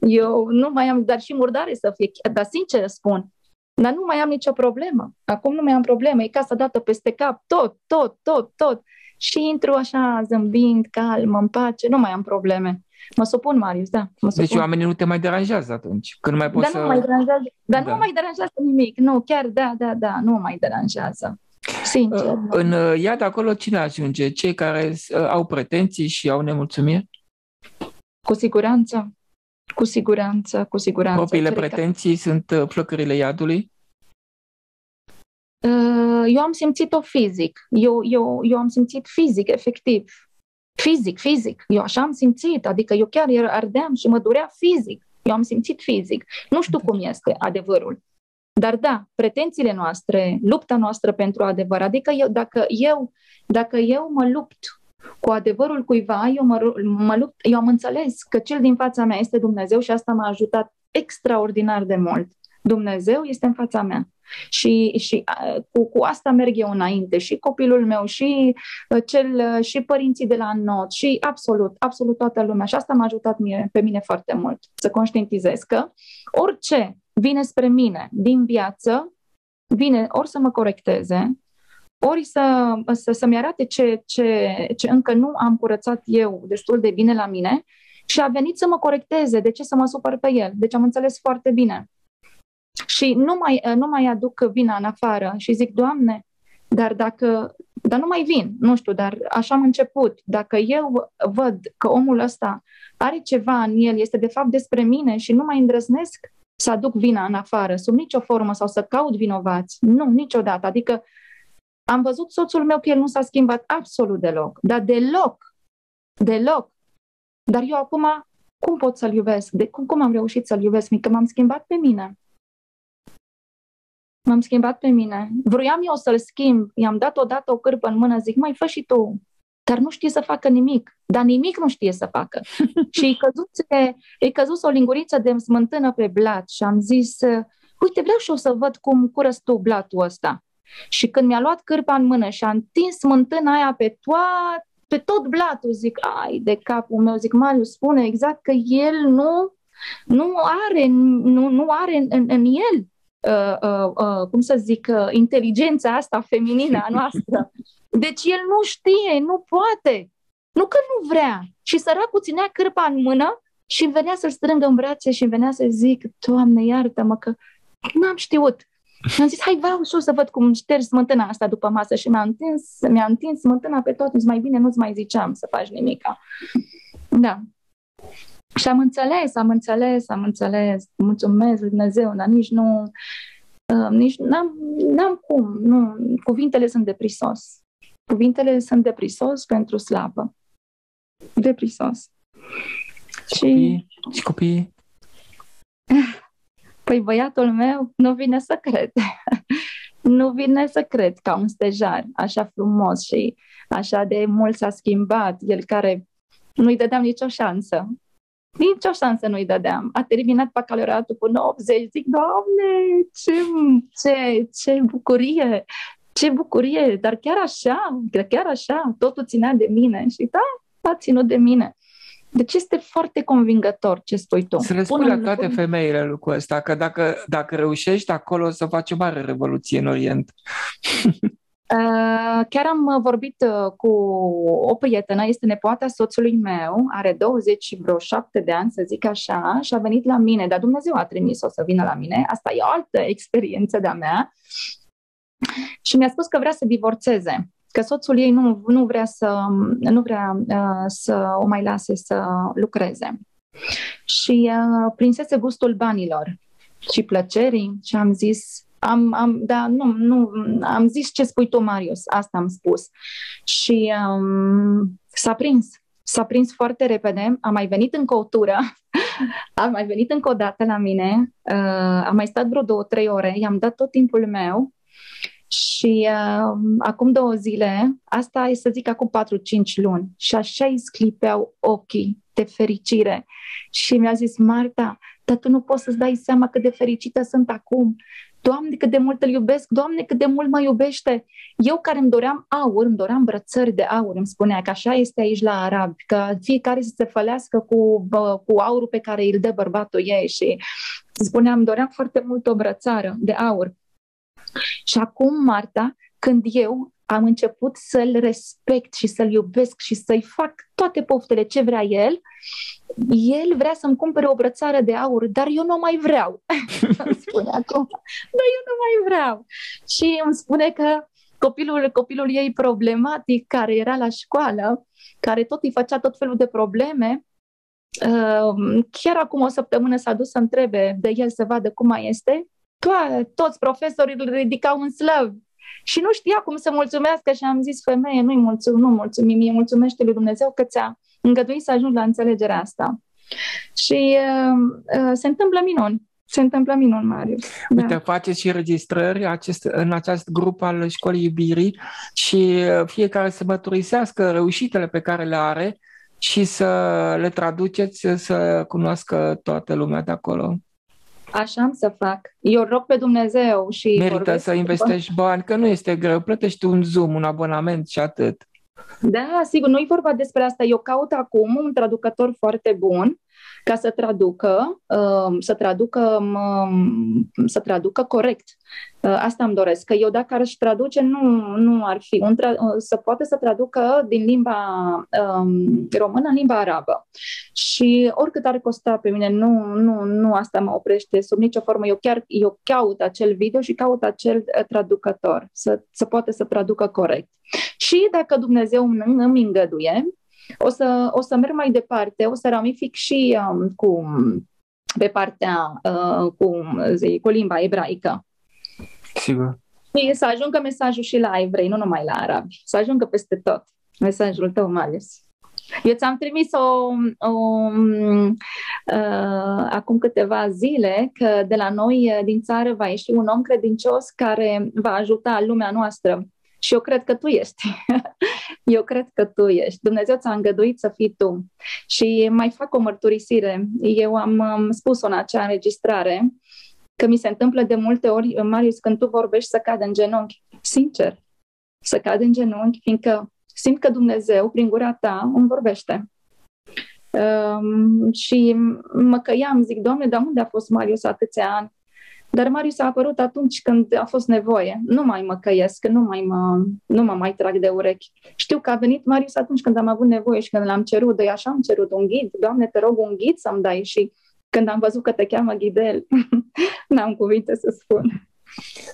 eu nu mai am, dar și murdare să fie, dar sincer spun, dar nu mai am nicio problemă. Acum nu mai am probleme. E casa dată peste cap, tot, tot, tot, tot. Și intru așa, zâmbind, calm, în pace, nu mai am probleme. Mă supun, Marius, da. Mă deci supun. Deci oamenii nu te mai deranjează atunci, când nu mai poți dar să... Nu mai deranjează, dar da. nu mai deranjează nimic. Nu, chiar da, da, da, nu mai deranjează. Sincer. Uh, în uh, iad acolo cine ajunge? Cei care uh, au pretenții și au nemulțumiri? Cu siguranță. Cu siguranță, cu siguranță. Propriile pretenții că... sunt flăcările iadului? Eu am simțit-o fizic. Eu, eu, eu am simțit fizic, efectiv. Fizic, fizic. Eu așa am simțit, adică eu chiar ardeam și mă durea fizic. Eu am simțit fizic. Nu știu cum este adevărul. Dar da, pretențiile noastre, lupta noastră pentru adevăr, adică eu, dacă, eu, dacă eu mă lupt cu adevărul cuiva, eu, mă, mă lupt, eu am înțeles că cel din fața mea este Dumnezeu și asta m-a ajutat extraordinar de mult. Dumnezeu este în fața mea. Și, și cu, cu asta merg eu înainte, și copilul meu, și, cel, și părinții de la not, și absolut, absolut toată lumea. Și asta m-a ajutat mie, pe mine foarte mult, să conștientizez că orice vine spre mine din viață, vine ori să mă corecteze, ori să, să, să-mi arate ce, ce, ce încă nu am curățat eu destul de bine la mine și a venit să mă corecteze. De ce să mă supăr pe el? Deci am înțeles foarte bine. Și nu mai, nu mai aduc vina în afară și zic, Doamne, dar dacă, dar nu mai vin, nu știu, dar așa am început. Dacă eu văd că omul ăsta are ceva în el, este de fapt despre mine și nu mai îndrăznesc să aduc vina în afară, sub nicio formă sau să caut vinovați. Nu, niciodată. Adică am văzut soțul meu că el nu s-a schimbat absolut deloc, dar deloc, deloc. Dar eu acum, cum pot să-l iubesc? De cum, cum am reușit să-l iubesc? Că m-am schimbat pe mine. M-am schimbat pe mine. Vroiam eu să-l schimb. I-am dat odată o cârpă în mână, zic, mai fă și tu. Dar nu știe să facă nimic. Dar nimic nu știe să facă. și îi căzut, îi căzut o linguriță de smântână pe blat și am zis, uite, vreau și eu să văd cum curăți tu blatul ăsta. Și când mi-a luat cârpa în mână și a întins smântâna aia pe toat, pe tot blatul, zic, ai de capul meu, zic, Marius, spune exact că el nu, nu are, nu, nu are în, în, în el Uh, uh, uh, cum să zic, uh, inteligența asta feminină a noastră. Deci el nu știe, nu poate. Nu că nu vrea. Și săracul ținea cârpa în mână și venea să-l strângă în brațe și venea să zic, Doamne, iartă-mă că n-am știut. Și am zis, hai, vreau și să văd cum ștergi smântâna asta după masă și mi-a întins, mi-a întins smântâna pe tot, mai bine nu-ți mai ziceam să faci nimica. Da. Și am înțeles, am înțeles, am înțeles, mulțumesc lui Dumnezeu, dar nici nu, uh, nici n-am, n-am cum, nu, cuvintele sunt deprisos. Cuvintele sunt deprisos pentru slabă. Deprisos. Și, și copiii? Păi băiatul meu nu vine să cred. nu vine să cred ca un stejar așa frumos și așa de mult s-a schimbat. El care nu-i dădeam nicio șansă. Nici o șansă nu-i dădeam. A terminat bacalaureatul cu 90. Zic, Doamne, ce, ce, ce bucurie! Ce bucurie! Dar chiar așa, chiar așa, totul ținea de mine. Și da, a ținut de mine. Deci este foarte convingător ce spui tu. Să răspund la toate femeile lucrul ăsta, că dacă, dacă reușești acolo o să faci o mare revoluție în Orient. Uh, chiar am uh, vorbit uh, cu o prietenă, este nepoata soțului meu, are 27 de ani, să zic așa, și a venit la mine, dar Dumnezeu a trimis-o să vină la mine. Asta e o altă experiență de-a mea. Și mi-a spus că vrea să divorțeze, că soțul ei nu, nu vrea, să, nu vrea uh, să o mai lase să lucreze. Și uh, prinsese gustul banilor și plăcerii și am zis, am, am, da, nu, nu, am zis ce spui tu, Marius, asta am spus. Și um, s-a prins. S-a prins foarte repede, a mai venit încă o tură, a mai venit încă o dată la mine, uh, a mai stat vreo două, trei ore, i-am dat tot timpul meu și uh, acum două zile, asta e să zic acum 4-5 luni, și așa îi sclipeau ochii de fericire. Și mi-a zis, Marta, dar tu nu poți să-ți dai seama cât de fericită sunt acum. Doamne, cât de mult îl iubesc, Doamne, cât de mult mă iubește. Eu care îmi doream aur, îmi doream brățări de aur, îmi spunea că așa este aici la arabi, că fiecare să se fălească cu, bă, cu aurul pe care îl dă bărbatul ei și spuneam, îmi doream foarte mult o brățară de aur. Și acum, Marta, când eu am început să-l respect și să-l iubesc și să-i fac toate poftele ce vrea el, el vrea să-mi cumpere o brățară de aur, dar eu nu mai vreau. îmi spune acum, dar eu nu mai vreau. Și îmi spune că copilul, copilul ei problematic, care era la școală, care tot îi făcea tot felul de probleme, uh, chiar acum o săptămână s-a dus să întrebe de el să vadă cum mai este, to- toți profesorii îl ridicau în slăv și nu știa cum să mulțumească și am zis, femeie, nu-i mulțum, nu mulțumim, mie mulțumește lui Dumnezeu că ți-a îngăduit să ajungi la înțelegerea asta. Și uh, uh, se întâmplă minuni. Se întâmplă minuni, Marius. Uite, da. faceți și registrări acest, în acest grup al Școlii Iubirii și uh, fiecare să măturisească reușitele pe care le are și să le traduceți să cunoască toată lumea de acolo. Așa am să fac. Eu rog pe Dumnezeu și... Merită să investești bani, că nu este greu. Plătești un Zoom, un abonament și atât. Da, sigur, nu e vorba despre asta. Eu caut acum un traducător foarte bun ca să traducă, um, să traducă, um, să traducă corect. Uh, asta îmi doresc, că eu dacă aș traduce, nu, nu ar fi. Un tra- uh, să poate să traducă din limba um, română în limba arabă. Și oricât ar costa pe mine, nu, nu, nu asta mă oprește sub nicio formă. Eu chiar eu caut acel video și caut acel uh, traducător, să, să poate să traducă corect. Și dacă Dumnezeu îmi îngăduie, o să, o să merg mai departe, o să ramific și um, cu pe partea uh, cu, zi, cu limba ebraică. Sigur. Și să ajungă mesajul și la evrei, nu numai la arabi. Să ajungă peste tot. Mesajul tău mai ales. Eu ți-am trimis o, o uh, acum câteva zile că de la noi din țară va ieși un om credincios care va ajuta lumea noastră și eu cred că tu ești. eu cred că tu ești. Dumnezeu ți-a îngăduit să fii tu. Și mai fac o mărturisire. Eu am, am spus-o în acea înregistrare că mi se întâmplă de multe ori, Marius, când tu vorbești, să cad în genunchi. Sincer, să cad în genunchi, fiindcă simt că Dumnezeu, prin gura ta, îmi vorbește. Um, și mă căiam, zic, Doamne, dar unde a fost Marius atâția ani? Dar Marius a apărut atunci când a fost nevoie. Nu mai mă căiesc, nu mai mă, nu mă mai trag de urechi. Știu că a venit Marius atunci când am avut nevoie și când l-am cerut, de așa am cerut un ghid. Doamne, te rog un ghid să-mi dai și când am văzut că te cheamă Ghidel, n-am cuvinte să spun.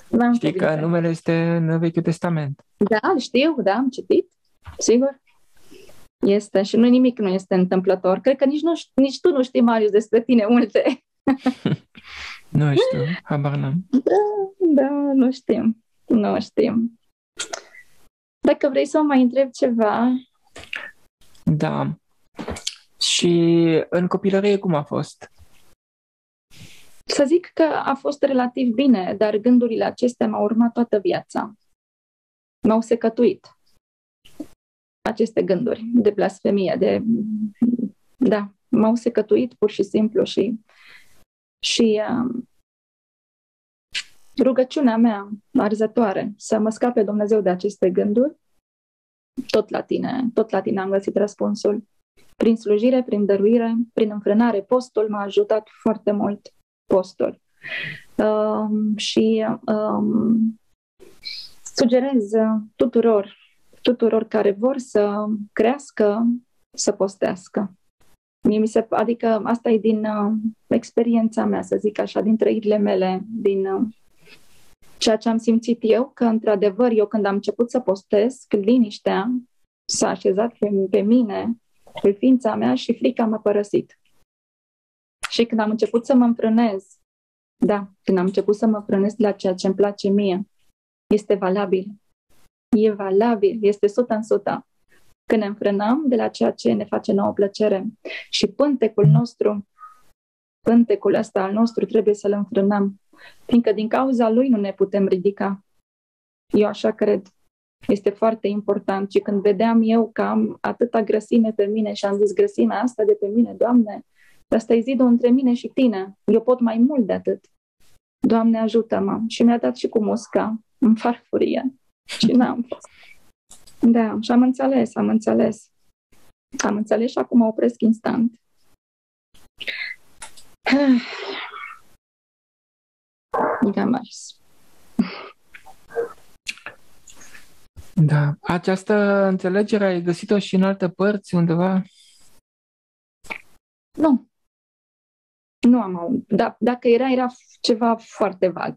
N-am Știi cuvinte. că numele este în Vechiul Testament. Da, știu, da, am citit, sigur. Este și nu nimic nu este întâmplător. Cred că nici, nu, nici tu nu știi, Marius, despre tine multe. Nu știu, habar n-am. Da, da, nu știm. Nu știm. Dacă vrei să mă mai întreb ceva... Da. Și în copilărie cum a fost? Să zic că a fost relativ bine, dar gândurile acestea m-au urmat toată viața. M-au secătuit aceste gânduri de blasfemie, de... Da, m-au secătuit pur și simplu și și uh, rugăciunea mea arzătoare să mă scape Dumnezeu de aceste gânduri, tot la tine, tot la tine am găsit răspunsul. Prin slujire, prin dăruire, prin înfrânare, postul m-a ajutat foarte mult, postul. Uh, și um, sugerez tuturor, tuturor care vor să crească, să postească. Mie mi se, adică asta e din uh, experiența mea, să zic așa, din trăirile mele, din uh, ceea ce am simțit eu, că într-adevăr eu când am început să postez, liniștea s-a așezat pe, pe mine, pe ființa mea și frica m-a părăsit. Și când am început să mă înfrânez, da, când am început să mă frânez la ceea ce îmi place mie, este valabil. E valabil, este sută în sută când ne înfrânăm de la ceea ce ne face nouă plăcere. Și pântecul nostru, pântecul ăsta al nostru trebuie să-l înfrânăm, fiindcă din cauza lui nu ne putem ridica. Eu așa cred. Este foarte important și când vedeam eu că am atâta grăsime pe mine și am zis grăsimea asta de pe mine, Doamne, asta e zidul între mine și Tine. Eu pot mai mult de atât. Doamne, ajută-mă. Și mi-a dat și cu musca în farfurie. Și n-am fost. Da, și am înțeles, am înțeles. Am înțeles și acum mă opresc instant. Da, Maris. Da. Această înțelegere ai găsit-o și în alte părți, undeva? Nu. Nu am auzit. Da, dacă era, era ceva foarte vag.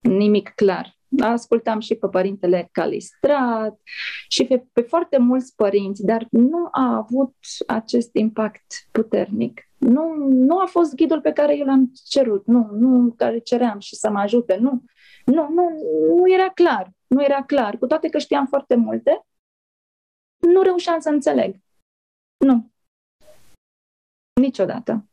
Nimic clar ascultam și pe părintele Calistrat și pe, pe foarte mulți părinți, dar nu a avut acest impact puternic. Nu, nu a fost ghidul pe care eu l-am cerut, nu, nu care ceream și să mă ajute, nu. Nu, nu, nu era clar, nu era clar. Cu toate că știam foarte multe, nu reușeam să înțeleg. Nu. Niciodată.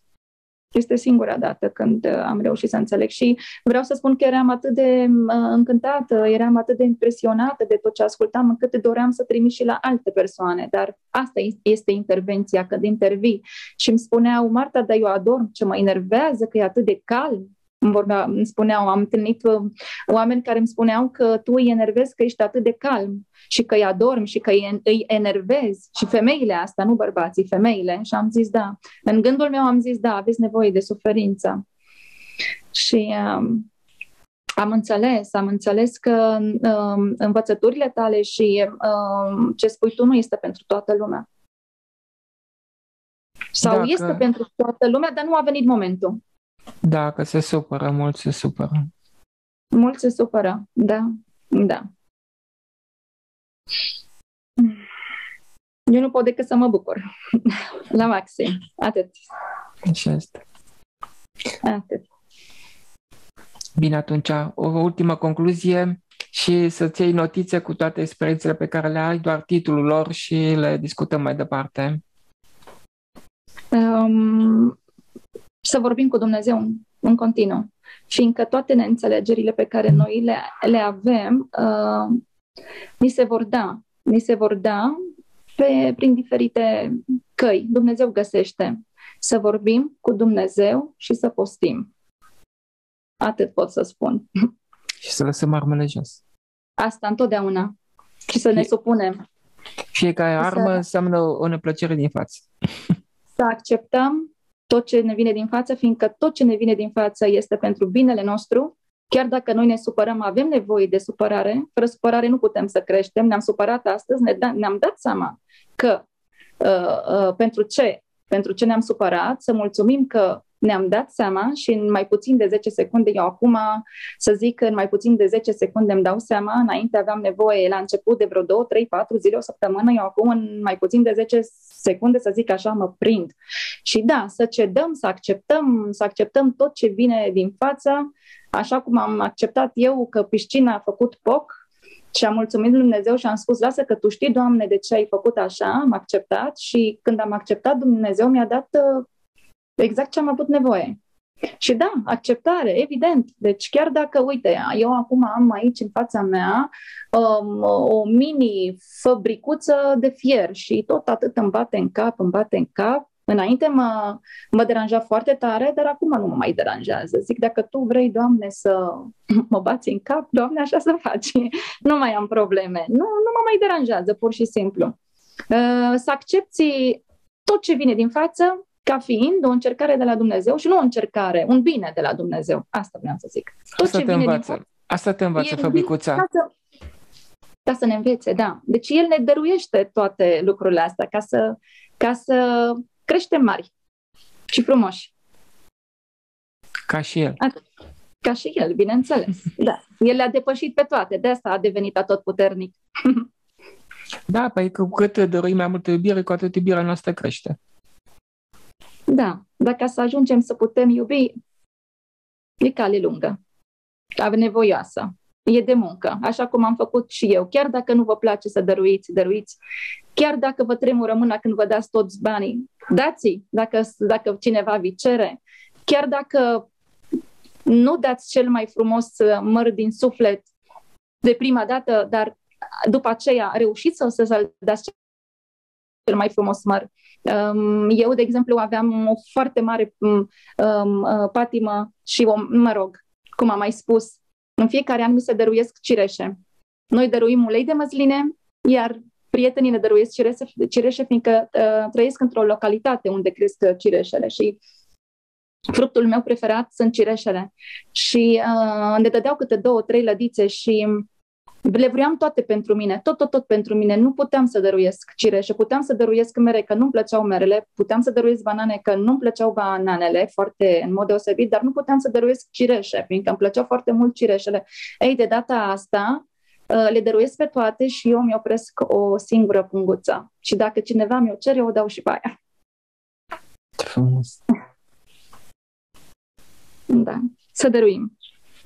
Este singura dată când uh, am reușit să înțeleg și vreau să spun că eram atât de uh, încântată, eram atât de impresionată de tot ce ascultam, încât doream să trimit și la alte persoane. Dar asta este intervenția, când intervii. Și îmi spuneau, Marta, dar eu adorm, ce mă enervează, că e atât de calm. Îmi, vorbea, îmi spuneau, am întâlnit uh, oameni care îmi spuneau că tu îi enervezi că ești atât de calm și că îi adormi și că îi, îi enervezi. Și femeile asta, nu bărbații, femeile. Și am zis da. În gândul meu am zis da, aveți nevoie de suferință. Și um, am înțeles, am înțeles că um, învățăturile tale și um, ce spui tu nu este pentru toată lumea. Sau Dacă... este pentru toată lumea, dar nu a venit momentul. Dacă se supără, mulți se supără. Mulți se supără, da, da. Eu nu pot decât să mă bucur. La maxim. Atât. Așa este. Atât. Bine, atunci, o ultimă concluzie și să-ți iei notițe cu toate experiențele pe care le ai, doar titlul lor și le discutăm mai departe. Um, să vorbim cu Dumnezeu în, în continuu, fiindcă toate neînțelegerile pe care noi le, le avem uh, ni se vor da, ni se vor da pe, prin diferite căi. Dumnezeu găsește să vorbim cu Dumnezeu și să postim. Atât pot să spun. Și să lăsăm armele jos. Asta întotdeauna. Și să ne supunem. Fiecare armă să... înseamnă o neplăcere din față. Să acceptăm tot ce ne vine din față, fiindcă tot ce ne vine din față este pentru binele nostru. Chiar dacă noi ne supărăm, avem nevoie de supărare. Fără supărare nu putem să creștem. Ne-am supărat astăzi, ne da, ne-am dat seama că uh, uh, pentru ce pentru ce ne-am supărat, să mulțumim că ne-am dat seama și în mai puțin de 10 secunde, eu acum să zic că în mai puțin de 10 secunde îmi dau seama, înainte aveam nevoie la început de vreo 2, 3, 4 zile, o săptămână, eu acum în mai puțin de 10 secunde, să zic așa, mă prind. Și da, să cedăm, să acceptăm, să acceptăm tot ce vine din față, așa cum am acceptat eu că piscina a făcut poc, și am mulțumit lui Dumnezeu și am spus, lasă că tu știi, Doamne, de ce ai făcut așa, am acceptat și când am acceptat, Dumnezeu mi-a dat uh, exact ce am avut nevoie. Și da, acceptare, evident. Deci chiar dacă, uite, eu acum am aici în fața mea um, o mini fabricuță de fier și tot atât îmi bate în cap, îmi bate în cap, Înainte mă, mă deranja foarte tare, dar acum nu mă mai deranjează. Zic, dacă tu vrei, Doamne, să mă bați în cap, Doamne, așa să faci. Nu mai am probleme. Nu, nu mă mai deranjează, pur și simplu. Uh, să accepti tot ce vine din față ca fiind o încercare de la Dumnezeu și nu o încercare, un bine de la Dumnezeu. Asta vreau să zic. Tot Asta ce te vine învață. Din față, Asta te învață fabricuța. Ca să, ca să ne învețe, da. Deci El ne dăruiește toate lucrurile astea ca să, ca să creștem mari și frumoși. Ca și el. Atât. Ca și el, bineînțeles. Da. El le-a depășit pe toate, de asta a devenit atot puternic. da, păi cu cât dărui mai multă iubire, cu atât iubirea noastră crește. Da, dacă să ajungem să putem iubi, e cale lungă, nevoioasă e de muncă, așa cum am făcut și eu. Chiar dacă nu vă place să dăruiți, dăruiți. Chiar dacă vă tremură mâna când vă dați toți banii, dați dacă, dacă cineva vi cere. Chiar dacă nu dați cel mai frumos uh, măr din suflet de prima dată, dar după aceea reușiți să, să dați cel mai frumos măr. Um, eu, de exemplu, aveam o foarte mare um, uh, patimă și, o, mă rog, cum am mai spus, în fiecare an mi se dăruiesc cireșe. Noi dăruim ulei de măsline, iar prietenii ne dăruiesc cireșe, cireșe fiindcă uh, trăiesc într-o localitate unde cresc cireșele și fructul meu preferat sunt cireșele. Și uh, ne dădeau câte două, trei lădițe și le vreau toate pentru mine, tot, tot, tot pentru mine. Nu puteam să dăruiesc cireșe, puteam să dăruiesc mere, că nu-mi plăceau merele, puteam să dăruiesc banane, că nu-mi plăceau bananele, foarte în mod deosebit, dar nu puteam să dăruiesc cireșe, fiindcă îmi plăceau foarte mult cireșele. Ei, de data asta, uh, le dăruiesc pe toate și eu mi-opresc o singură punguță. Și dacă cineva mi-o cere, o dau și pe aia. Frumos. Da, să dăruim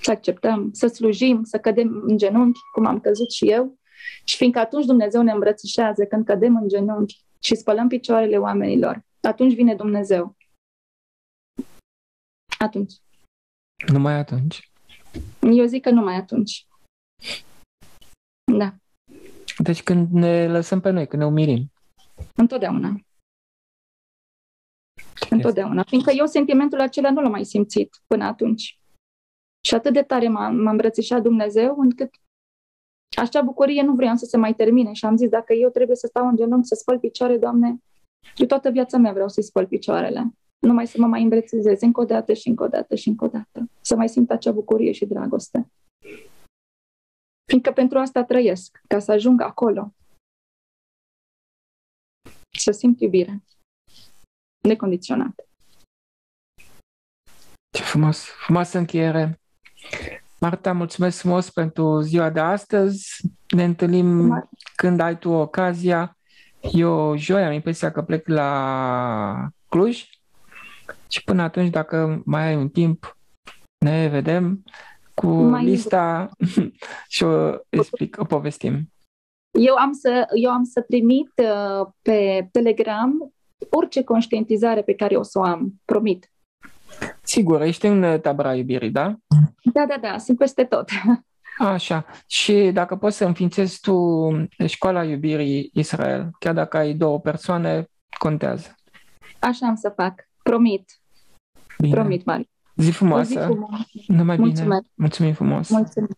să acceptăm, să slujim, să cădem în genunchi, cum am căzut și eu. Și fiindcă atunci Dumnezeu ne îmbrățișează când cădem în genunchi și spălăm picioarele oamenilor, atunci vine Dumnezeu. Atunci. Numai atunci. Eu zic că numai atunci. Da. Deci când ne lăsăm pe noi, când ne umirim. Întotdeauna. Întotdeauna. Fiindcă eu sentimentul acela nu l-am mai simțit până atunci. Și atât de tare m-a, m-a îmbrățișat Dumnezeu, încât acea bucurie nu vreau să se mai termine. Și am zis, dacă eu trebuie să stau în genunchi să spăl picioare, Doamne, eu toată viața mea vreau să-i spăl picioarele. Numai să mă mai îmbrățișez încă o dată și încă o dată și încă o dată. Să mai simt acea bucurie și dragoste. Fiindcă pentru asta trăiesc, ca să ajung acolo. Să simt iubire. Necondiționată. Ce frumos, frumoasă încheiere. Marta, mulțumesc frumos pentru ziua de astăzi. Ne întâlnim Mar- când ai tu ocazia. Eu joi am impresia că plec la Cluj și până atunci, dacă mai ai un timp, ne vedem cu mai lista și o, explic, o povestim. Eu am să, eu am să trimit uh, pe Telegram orice conștientizare pe care o să o am, promit. Sigur, ești în tabăra iubirii, da? Da, da, da, sunt peste tot. Așa. Și dacă poți să înființezi tu școala iubirii Israel, chiar dacă ai două persoane, contează. Așa am să fac. Promit. Bine. Promit, Mari. Zi frumoasă. Zi frumoasă. Numai Mulțumesc. bine. Mulțumim frumos. Mulțumesc.